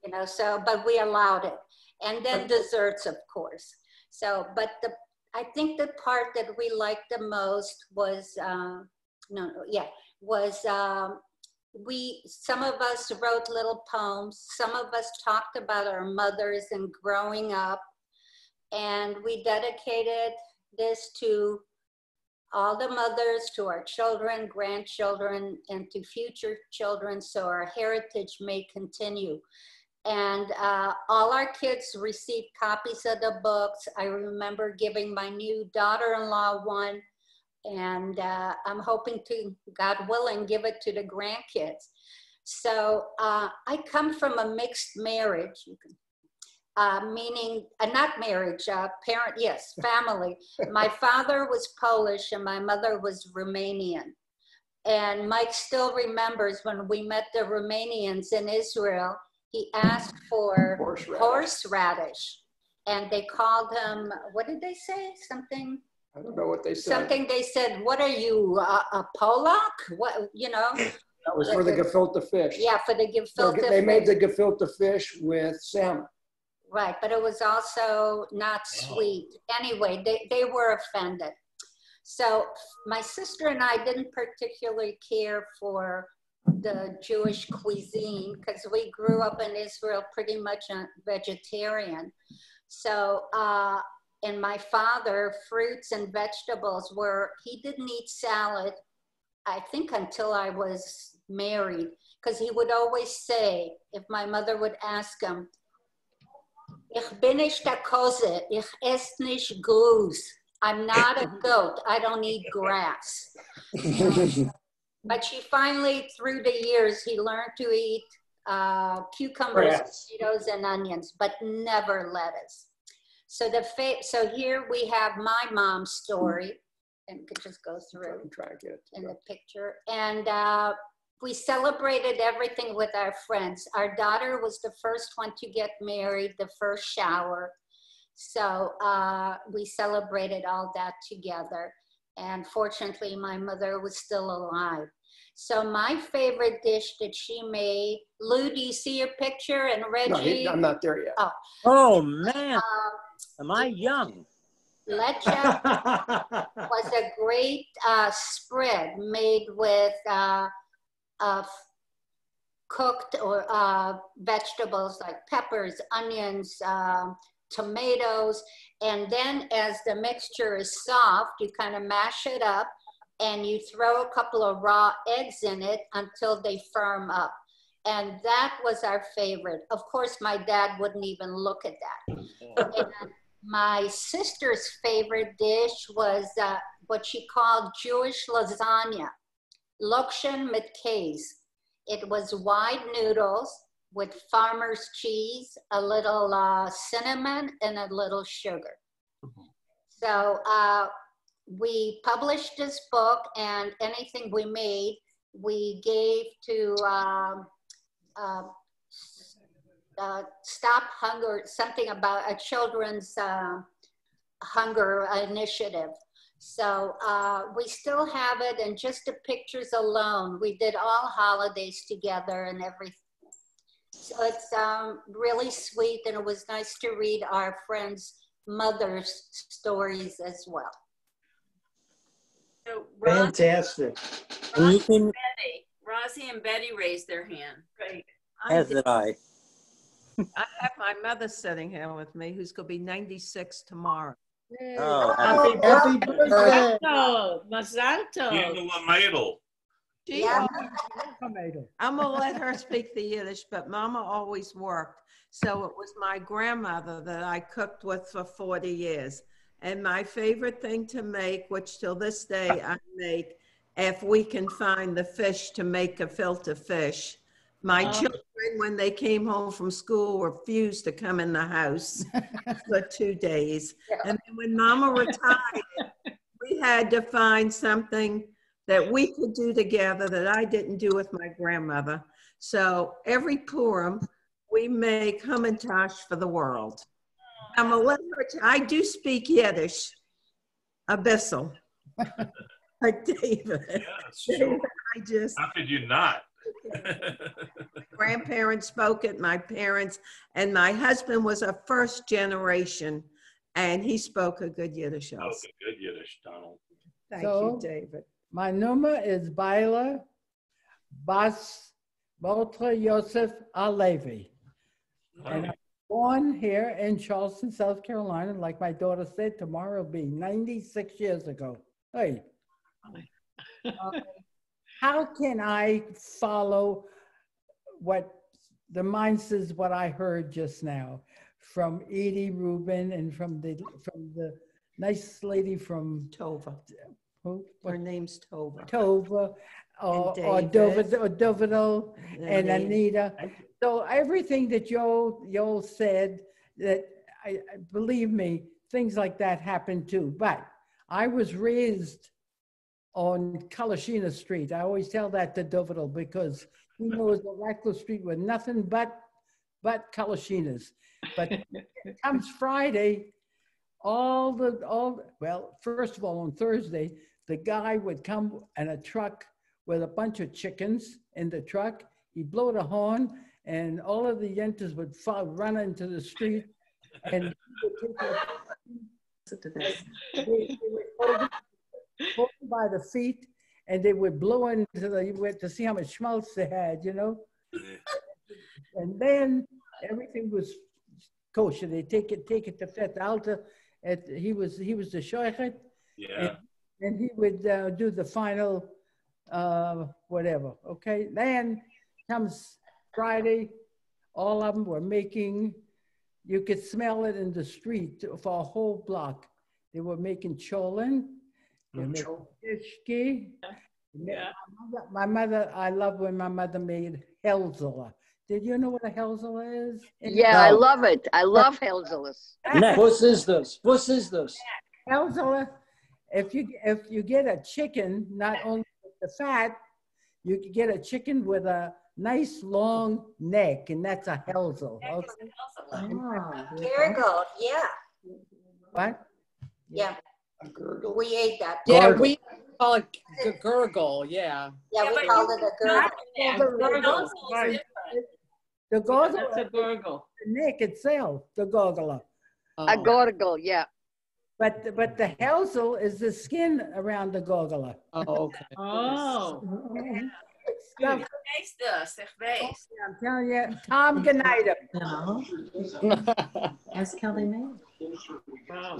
you know, so, but we allowed it. And then desserts, of course. So, but the, I think the part that we liked the most was, um, no, no, yeah, was um, we, some of us wrote little poems. Some of us talked about our mothers and growing up. And we dedicated this to all the mothers, to our children, grandchildren, and to future children so our heritage may continue. And uh, all our kids received copies of the books. I remember giving my new daughter in law one, and uh, I'm hoping to, God willing, give it to the grandkids. So uh, I come from a mixed marriage, you can, uh, meaning uh, not marriage, uh, parent, yes, family. my father was Polish and my mother was Romanian. And Mike still remembers when we met the Romanians in Israel, he asked for Horseradish. horseradish. And they called him, what did they say? Something? I don't know what they said. Something they said, what are you, a, a Polak? What, you know? That was for the gefilte fish. Yeah, for the So gefilte They made the gefilte fish with salmon. Right, but it was also not sweet. Anyway, they, they were offended. So my sister and I didn't particularly care for the Jewish cuisine because we grew up in Israel pretty much a vegetarian. So, uh, and my father, fruits and vegetables were, he didn't eat salad I think until I was married, because he would always say, if my mother would ask him, Ich bin nicht a Kose, ich esse nicht Grus. I'm not a goat, I don't eat grass. But she finally, through the years, he learned to eat uh, cucumbers, Grass. potatoes, and onions, but never lettuce. So the so here we have my mom's story, and could just go through Try it. in the picture. And uh, we celebrated everything with our friends. Our daughter was the first one to get married, the first shower. So uh, we celebrated all that together. And fortunately, my mother was still alive. So my favorite dish that she made, Lou, do you see your picture? And Reggie? he- I'm not there yet. Oh, Oh, man. uh, Am I young? leche was a great uh, spread made with uh, uh, cooked or uh, vegetables like peppers, onions, um, tomatoes, and then as the mixture is soft, you kind of mash it up and you throw a couple of raw eggs in it until they firm up. And that was our favorite. Of course, my dad wouldn't even look at that. And my sister's favorite dish was uh, what she called Jewish lasagna, lokshen mit käse. It was wide noodles with farmer's cheese, a little uh, cinnamon, and a little sugar. So uh, we published this book, and anything we made, we gave to um, uh, uh, Stop Hunger, something about a children's uh, hunger initiative. So uh, we still have it, and just the pictures alone, we did all holidays together and everything. So it's um, really sweet, and it was nice to read our friends' mothers' stories as well. So Rosie, Fantastic. And Betty, Rosie and Betty raised their hand. Great. as did I. I have my mother sitting here with me, who's going to be 96 tomorrow. Oh, Happy birthday. Oh, Mazal tov. Angela Madel. She Yeah. I'm gonna let her speak the Yiddish, but Mama always worked. So it was my grandmother that I cooked with for 40 years. And my favorite thing to make, which till this day I make, if we can find the fish to make a filter fish. My Oh. children, when they came home from school, refused to come in the house for two days. And then when Mama retired, we had to find something that we could do together that I didn't do with my grandmother. So every Purim, we make Hamantash for the world. I'm a little, I do speak Yiddish, a bissel. Like David. Yes, sure. I just, How could you not? grandparents spoke it, my parents, and my husband was a first generation, and he spoke a good Yiddish Oh, also. good Yiddish, Donald. Thank So- you, David. My number is Baila Bas Motra Yosef Alevi. And I'm born here in Charleston, South Carolina. Like my daughter said, tomorrow will be 96 years ago. Hey. Uh, how can I follow what the mind says, what I heard just now from Edie Rubin and from the from the nice lady from Tova. Who? Her name's Tova. Tova, or, And or Dovid, or Dovido, and Anita. Anita. So everything that Joel, Joel said, that I, I- believe me, things like that happen too. But I was raised on Kalashina Street. I always tell that to Dovido because he knows the Radcliffe Street with nothing but, but Kalashinas. But it comes Friday, all the, all, well, first of all, on Thursday, the guy would come in a truck with a bunch of chickens in the truck. He'd blow the horn and all of the yentas would fall, run into the street and take their- they- they would hold it- hold it by the feet and they would blow into the, to see how much schmaltz they had, you know? And then everything was kosher. They take it, take it to Fet Alta. At, he was, he was the shoichet. Yeah. And, and he would uh, do the final uh, whatever, okay? Then comes Friday, all of them were making, you could smell it in the street for a whole block. They were making cholent, they were making ishki. Yeah. My mother, I love when my mother made helzela. Did you know what a helzela is? Yeah, I love it. I love Helzelis. What is this? What is this? Helzela, if you, if you get a chicken, not only with the fat, you could get a chicken with a nice long neck, and that's a helzel. okay? Gurgle, yeah, What? yeah. We ate that. Yeah, we call it g- gurgle, yeah. Yeah, we called it a gurgle. Gurgle, right. The gurgle. That's a gurgle. The neck itself, the gurgler. A gorgle, yeah. But, but the helzel is the skin around the gurgler. Oh, okay. Oh. Stuff- Ik wees dus. I'm telling you, Tom Gnider. Ask how they made. Wow.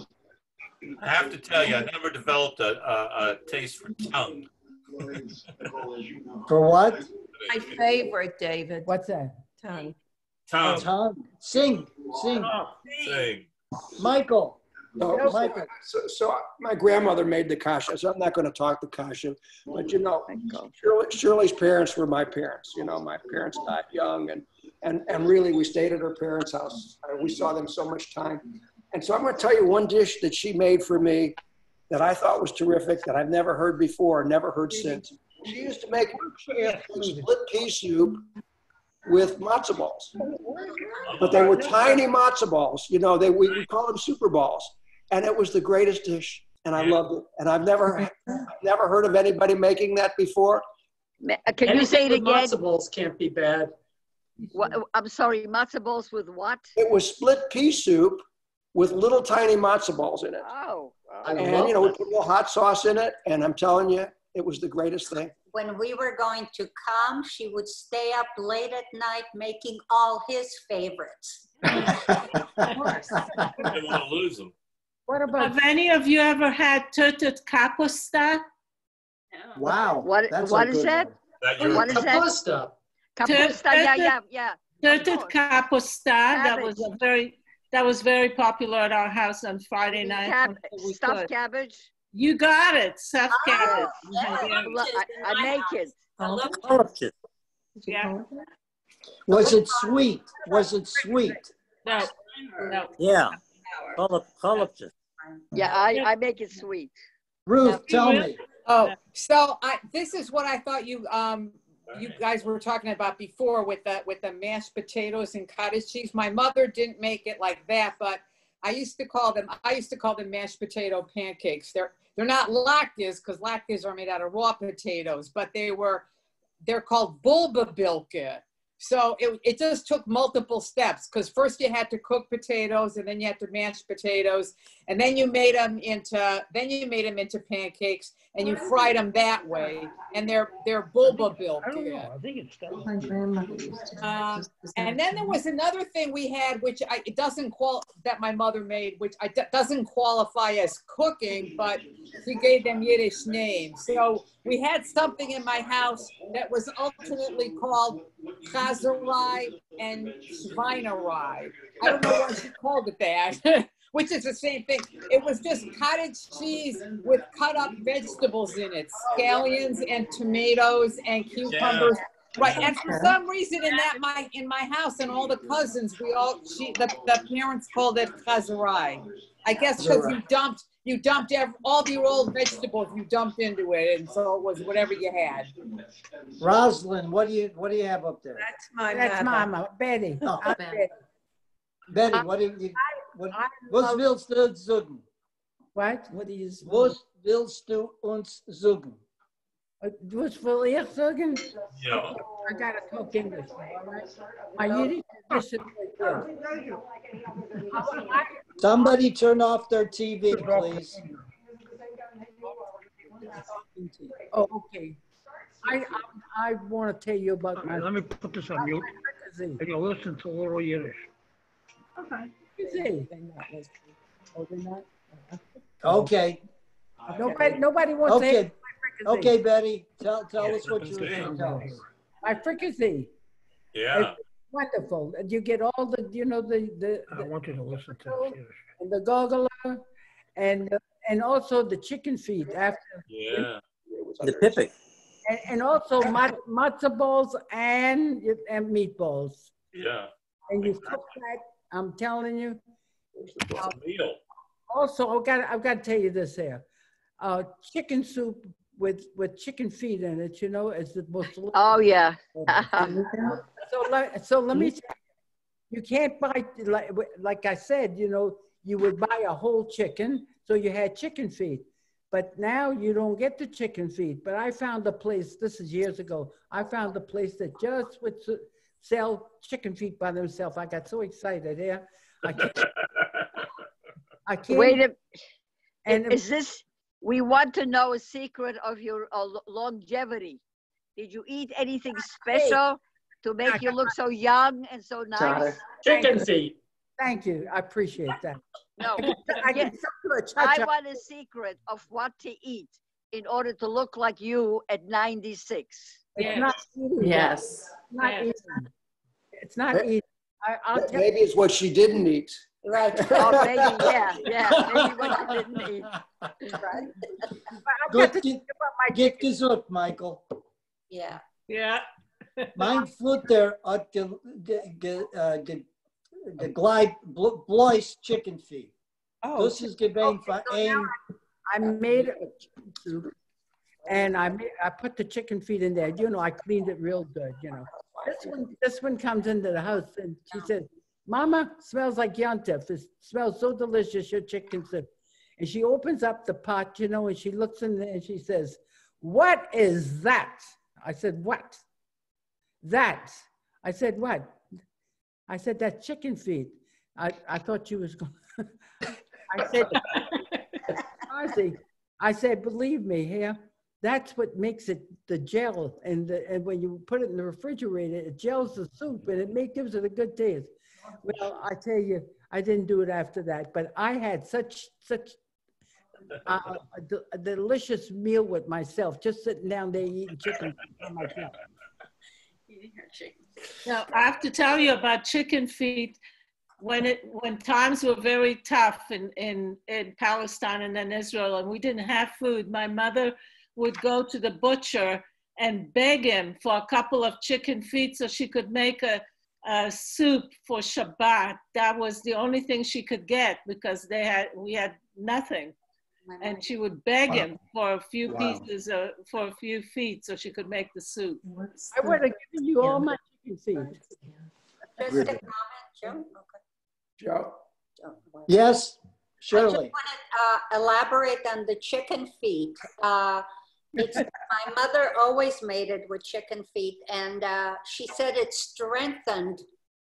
I have to tell you, I never developed a, a, a taste for tongue. For what? My favorite, David. What's that? Tongue. Tongue. Tongue. Sing, sing. Sing. Michael. No, Michael. so, so my grandmother made the kasha, so I'm not going to talk the kasha, but you know, Shirley, Shirley's parents were my parents. You know, my parents died young, and and and really, we stayed at her parents' house. We saw them so much time, and so I'm going to tell you one dish that she made for me that I thought was terrific that I've never heard before, never heard mm-hmm. since. She used to make split pea soup with matzo balls, oh, but they were tiny matzo balls. You know, they we, we call them super balls, and it was the greatest dish, and I loved it. And I've never I've never heard of anybody making that before. Ma- uh, Can you say it Anything again? Matzo balls can't be bad. What, I'm sorry, matzo balls with what? It was split pea soup with little tiny matzo balls in it, Oh. and you know we put a little hot sauce in it, and I'm telling you, it was the greatest thing. When we were going to come, she would stay up late at night making all his favorites. I didn't want to lose them. What Have any of you ever had turted kapusta? Wow. What, that's a what is good that? That your- What is that? Kapusta. Kapusta, yeah, yeah, yeah. Turted kapusta. That was a very that was very popular at our house on Friday night. Cab- stuffed could. cabbage. You got it, stuffed oh, cabbage. I, lo- I, I make it. Voluptuous. Yeah. Was it sweet? Was it sweet? No, no. Yeah. Volup- Voluptuous. Yeah, I, I make it sweet. Ruth, tell me. Oh, so I, this is what I thought you, um, you guys were talking about before with the, with the mashed potatoes and cottage cheese. My mother didn't make it like that, but I used to call them, I used to call them mashed potato pancakes. They're, they're not latkes because latkes are made out of raw potatoes, but they were, they're called bulba bilke. So it, it just took multiple steps because first you had to cook potatoes and then you had to mash potatoes and then you made them into then you made them into pancakes and you fried them that way and they're they're bulba built. I don't know. I think it's My grandmother used to. Um, and then there was another thing we had, which I, it doesn't qual that my mother made, which I d- doesn't qualify as cooking, but she gave them Yiddish names. So we had something in my house that was ultimately called chazarai and schweinerai. I don't know why she called it that. Which is the same thing. It was just cottage cheese with cut up vegetables in it, scallions and tomatoes and cucumbers. Right, and for some reason in that my in my house and all the cousins, we all she the, the parents called it chazarai. I guess because you dumped you dumped ev- all the old vegetables you dumped into it, and so it was whatever you had. Rosalind, what do you, what do you have up there? That's my That's mother. Mama, Betty. Oh. Betty. Betty, what do you, what, I was love- willst du sagen? What? What do you? Was willst du uns sagen? Was will ich sagen? Yeah. I gotta talk English. My Yiddish is just like this. Somebody turn off their TV, please. Oh, okay. I, I, I want to tell you about my. Let me put this on mute. And you'll listen to Oral Yiddish. Okay. See. Oh, they're not? Okay, Nobody, nobody wants to okay. have Okay, Betty, tell, tell us what you were going to tell us. My fricassee. Yeah. It's wonderful. And You get all the, you know, the, the. I want you to listen to this. And the goggle and, and also the chicken feet after. Yeah. The pippin. And, and also mat- matzo balls and, and meatballs. Yeah. And you cook that, I'm telling you. It's a meal. Also, I've got, I've got to tell you this here. Uh, chicken soup with, with chicken feet in it, you know, is the most. Oh, yeah. So, let- so let me, tell you you can't buy, like, like I said, you know, you would buy a whole chicken, so you had chicken feet. But now you don't get the chicken feet. But I found a place, this is years ago, I found a place that just would s- sell chicken feet by themselves. I got so excited, yeah. I can't, I can't. Wait a, And is this, we want to know a secret of your uh, longevity. Did you eat anything special to make you look so young and so nice? Chicken feet. Thank you, I appreciate that. No. I can Yes. sell you a I cha-cha. want a secret of what to eat in order to look like you at 96. It's not. Yes. Not Yes. eating. It's not eating. I, I'll tell Maybe it's what she didn't eat. Right. Oh, maybe, yeah, yeah, maybe what you didn't eat. Right. Gut, ge- get gesund, Michael. Yeah. Yeah. Mein Futter hat ge, ge, ge, uh, ge, gegleit bl- blois chicken feet. Oh, Das ist gewesen von ein, I made a chicken soup and I made, I put the chicken feet in there. You know, I cleaned it real good, you know. This one, this one comes into the house and she says, Mama, smells like Yontif. It smells so delicious, your chicken soup. And she opens up the pot, you know, and she looks in there and she says, What is that? I said, What? That. I said, What? I said, That chicken feet. I, I thought she was going. I said, Marcy, I said, believe me, here, that's what makes it the gel. And, the, and when you put it in the refrigerator, it gels the soup and it make, gives it a good taste. Well, I tell you, I didn't do it after that, but I had such, such uh, a, de- a delicious meal with myself, just sitting down there eating chicken by myself. Now, I have to tell you about chicken feet. When it when times were very tough in, in, in Palestine and then Israel, and we didn't have food, my mother would go to the butcher and beg him for a couple of chicken feet so she could make a, a soup for Shabbat. That was the only thing she could get because they had we had nothing. And she would beg him for a few Wow. pieces, uh, for a few feet, so she could make the soup. I would have given you all my chicken feet. Just a comment, Jim? Joe? yes, Shirley. I just want to uh, elaborate on the chicken feet. Uh, it's, my mother always made it with chicken feet, and uh, she said it strengthened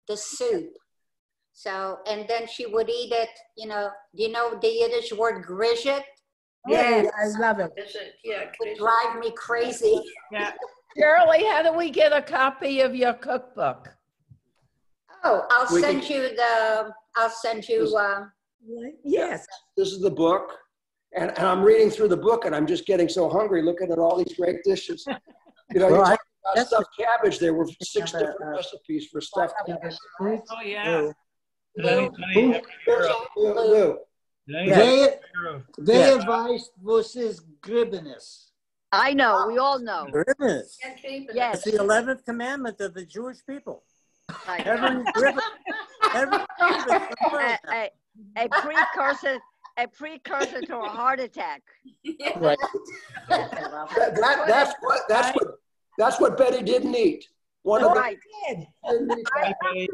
the soup. So, and then she would eat it, you know, you know the Yiddish word grizhet? Yeah, I love it. Yeah, would drive me crazy. Yeah. Shirley, how do we get a copy of your cookbook? Oh, I'll We send can- you the, I'll send you, uh, Yes. This is the book. And, and I'm reading through the book and I'm just getting so hungry looking at all these great dishes. You know, Well, you I- talked about stuffed cabbage. There were six different uh, recipes for stuffed oh, cabbage. Oh, yeah. Did anybody ever hear Lou, Lou. did They, ever they advised was is gribbenes. I know, we all know. Goodness. Yes. It's the 11th commandment of the Jewish people. Right. Every ribbon, every ribbon a, a, a precursor, a precursor to a heart attack. Right. That, that, that's what, that's what, that's what Betty didn't eat. One of the, Right. Anybody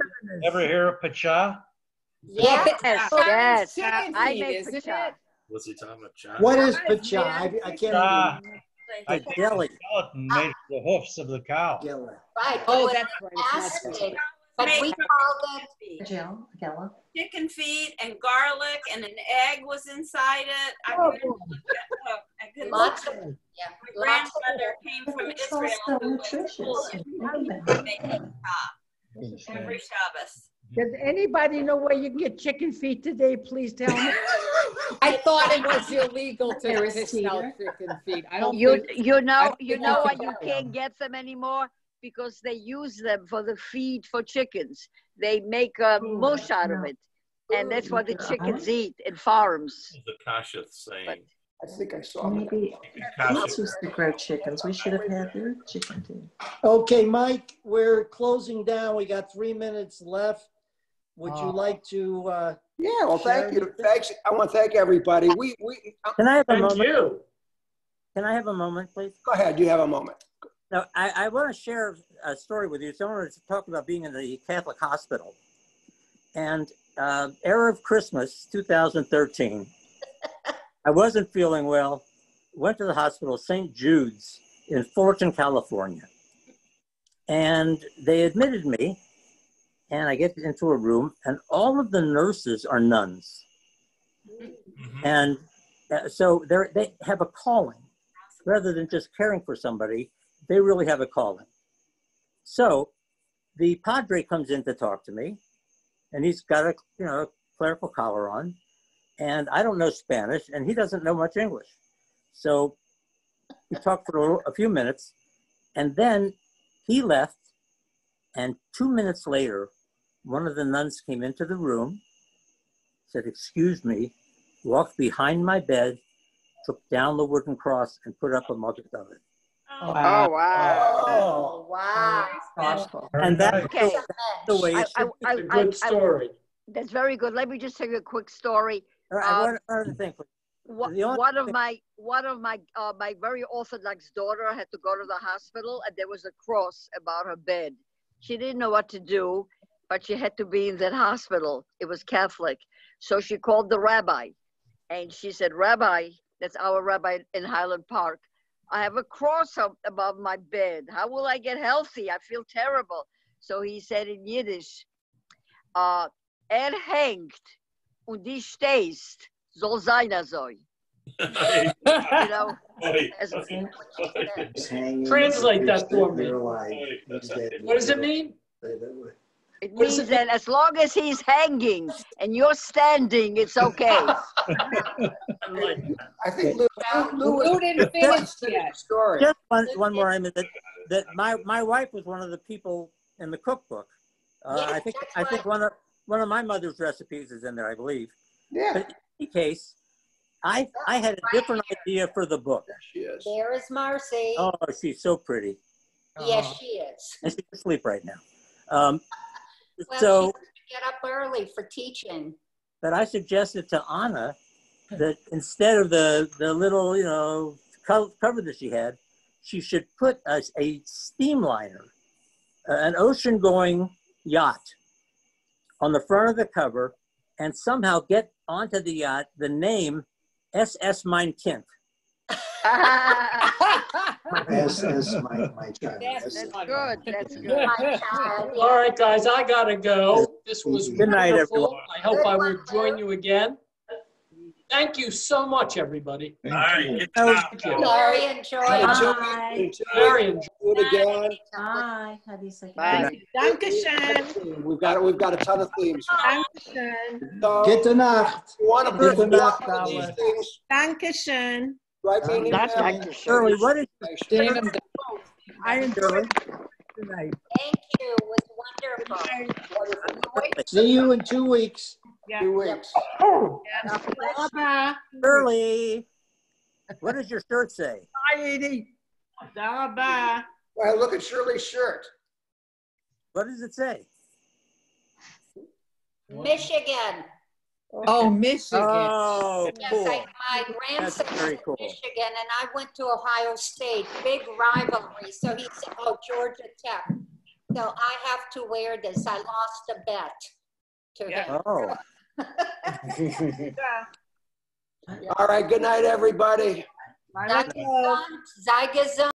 ever hear of pacha? Yes, yes. Chicken I feet, make isn't pacha. it? What's he talking about, John? What is pacha? I, I can't Ah, remember. I The think jelly. skeleton made of the hoofs of the cow. right. Oh, it that's right. It's not aspic, But we called it, Jill, Gella. Chicken feet and garlic and an egg was inside it. I Oh, couldn't look it up. I couldn't lots look of, it yeah, My lots grandmother came from It's all Israel so who was nutritious. full Think of of it. making pop every Shabbos. Does anybody know where you can get chicken feet today? Please tell me. I thought it was illegal to sell chicken feet. I don't You, think. you know, don't you know why you can't get them anymore? Because they use them for the feed for chickens. They make a mush out of it. And that's what the chickens eat in farms. The Kasha saying. I think I saw Maybe Kasha. Pete used to grow chickens. We should have had their chicken too. Okay, Mike, we're closing down. We got three minutes left. Would you Uh, like to? Uh, Yeah, well, thank you. Thanks. I want to thank everybody. We, we, Can I have a Thank moment? you. Can I have a moment, please? go ahead. You have a moment. No, I, I want to share a story with you. Someone was talking about being in the Catholic hospital. And uh, era of Christmas, 2013, I wasn't feeling well. Went to the hospital, St. Jude's in Fullerton, California. And they admitted me. And I get into a room, and all of the nurses are nuns. And uh, so they have a calling rather than just caring for somebody, they really have a calling. So the padre comes in to talk to me, and he's got a you know clerical collar on, and I don't know Spanish, and he doesn't know much English. So we talked for a, little, a few minutes, and then he left, and two minutes later, one of the nuns came into the room, said, "Excuse me," walked behind my bed, took down the wooden cross, and put up a mother of it. Oh, wow. Oh, wow. And that, Okay. that's the way I, it I, should I, It's a I, good I- story. that's very good. Let me just tell you a quick story. All right, Um, one one other thing. please. One one of my one of my uh, my very orthodox daughter had to go to the hospital, and there was a cross about her bed. She didn't know what to do, but she had to be in that hospital. It was Catholic, so she called the rabbi, and she said, "Rabbi, that's our rabbi in Highland Park. I have a cross up above my bed. How will I get healthy? I feel terrible." So he said in Yiddish, uh, "Er hängt und die stehst, soll seiner soll." You know, as, Translate that for me. What does it mean? It What means it that as long as he's hanging and you're standing, it's okay. I think Lou, Lou, Lou didn't finish yet. Story. Just one, one more, I mean, that, that my, my wife was one of the people in the cookbook. Uh, I think, I think one of, one of my mother's recipes is in there, I believe. Yeah. But in any case, I, I had a different idea for the book. She is. There is Marcy. Oh, she's so pretty. Yes, she is. And she's asleep right now. Um, Well, so, get up early for teaching. but I suggested to Anna that instead of the, the little, you know, co- cover that she had, she should put a, a steam liner, uh, an ocean going yacht on the front of the cover and somehow get onto the yacht the name SS Mein Kind. As, as my, my child. That's good. That's good. All right, guys, I gotta go. This was Good night, wonderful. everyone. I hope I will join you again. Thank you so much, everybody. Thank All right, good job. Thank you. Very enjoyable. Bye. Very enjoyable. Do it again. Bye. How do you say Bye. Dankeschön. We've got, we've got a ton of themes. Dankeschön. So, Get Nacht. you want to Gute put Nacht, down these Alice. things, Dankeschön. Write me an That's email. like Shirley, what is Damn them. I enjoyed it tonight. Thank you. It was wonderful. See you in two weeks. Two weeks. Baba. Shirley? What does your shirt say? Bye, Edie. Baba. Well, look at Shirley's shirt. What does it say? Michigan. Oh, Michigan. Oh, Yes. I, my grandson That's is very from cool. Michigan, and I went to Ohio State. Big rivalry. So he said, "Oh, Georgia Tech." So I have to wear this. I lost a bet to him. Oh. All right, good night, everybody. Sei gesund.